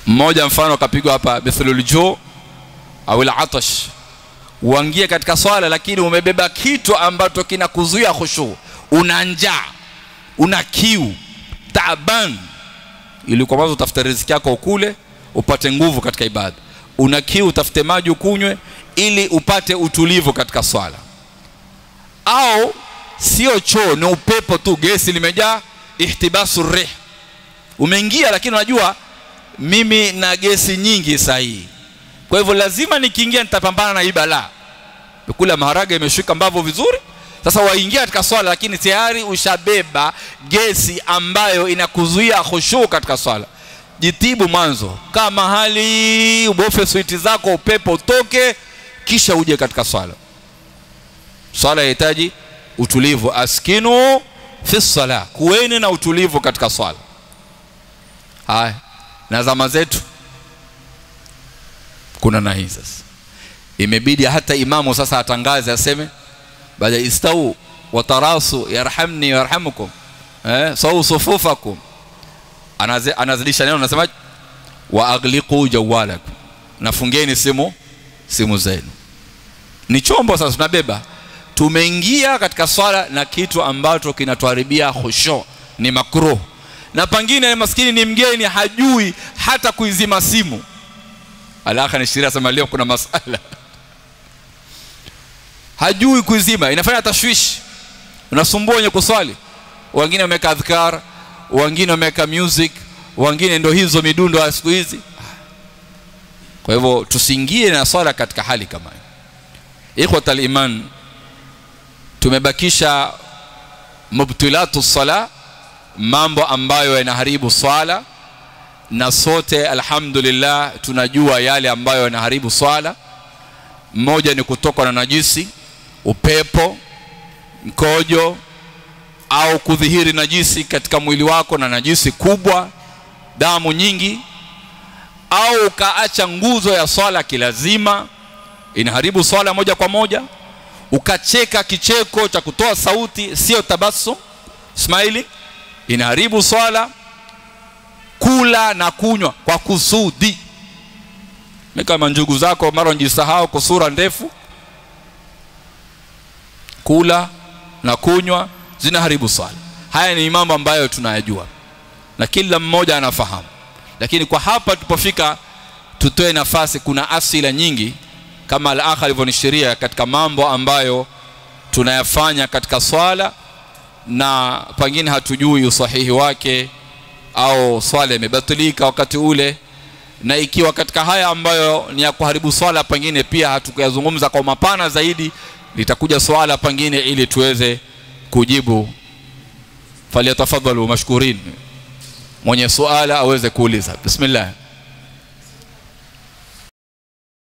Mmoja mfano akapigwa hapa mithlul juu au al-atash. Uangie katika swala lakini umebeba kitu ambacho kinakuzuia khushu una njaa una kiu taban ili kwa mwanzo utafute riziki yako ukule upate nguvu katika ibada. Una kiu utafute maji ukunywe ili upate utulivu katika swala au sio choo ni upepo tu gesi limejaa ihtibasu rih. Umeingia lakini unajua mimi na gesi nyingi sahihi kwa hivyo lazima nikiingia nitapambana na hii balaa. Kula maharage imeshuka mbavu vizuri. Sasa waingia katika swala lakini tayari ushabeba gesi ambayo inakuzuia khushu katika swala. Jitibu mwanzo. Kama hali ubofe switi zako upepo utoke kisha uje katika swala swala yahitaji utulivu. Askinu fi sala kuweni na utulivu katika swala. Haya na zama zetu kuna na hii sasa. Imebidi hata imamu sasa atangaze aseme baada istau watarasu yarhamni yarhamukum eh sawu sufufakum. Anazidisha neno anasema wa aghliqu jawalakum. Nafungeni simu simu zenu. Ni chombo sasa tunabeba tumeingia katika swala na kitu ambacho kinatuharibia khusho ni makruh. Na pangine maskini ni mgeni hajui hata kuizima simu. Alaka ni sheria sema leo kuna masala. Hajui kuizima inafanya tashwishi. Unasumbua wenye kuswali. Wengine wameweka adhkar wengine wameweka music wengine ndo hizo midundo ya siku hizi. Kwa hivyo tusiingie na swala katika hali kama hiyo ikhwatal aliman tumebakisha mubtilatu sala mambo ambayo yanaharibu swala na sote alhamdulillah tunajua yale ambayo yanaharibu swala. Mmoja ni kutokwa na najisi upepo mkojo au kudhihiri najisi katika mwili wako na najisi kubwa damu nyingi au ukaacha nguzo ya swala kilazima inaharibu swala moja kwa moja ukacheka kicheko cha kutoa sauti sio tabasu smiling inaharibu swala kula na kunywa kwa kusudi. Kama njugu zako mara njisahau kwa sura ndefu kula na kunywa zinaharibu swala. Haya ni mambo ambayo tunayajua na kila mmoja anafahamu. Lakini kwa hapa tupofika tutoe nafasi kuna asila nyingi kama al-akh alivyonishiria katika mambo ambayo tunayafanya katika swala na pengine hatujui usahihi wake au swala imebatilika wakati ule. Na ikiwa katika haya ambayo ni ya kuharibu swala pengine pia hatukuyazungumza kwa mapana zaidi litakuja swala pengine ili tuweze kujibu. Falyatafadhalu mashkurin mwenye suala aweze kuuliza. Bismillah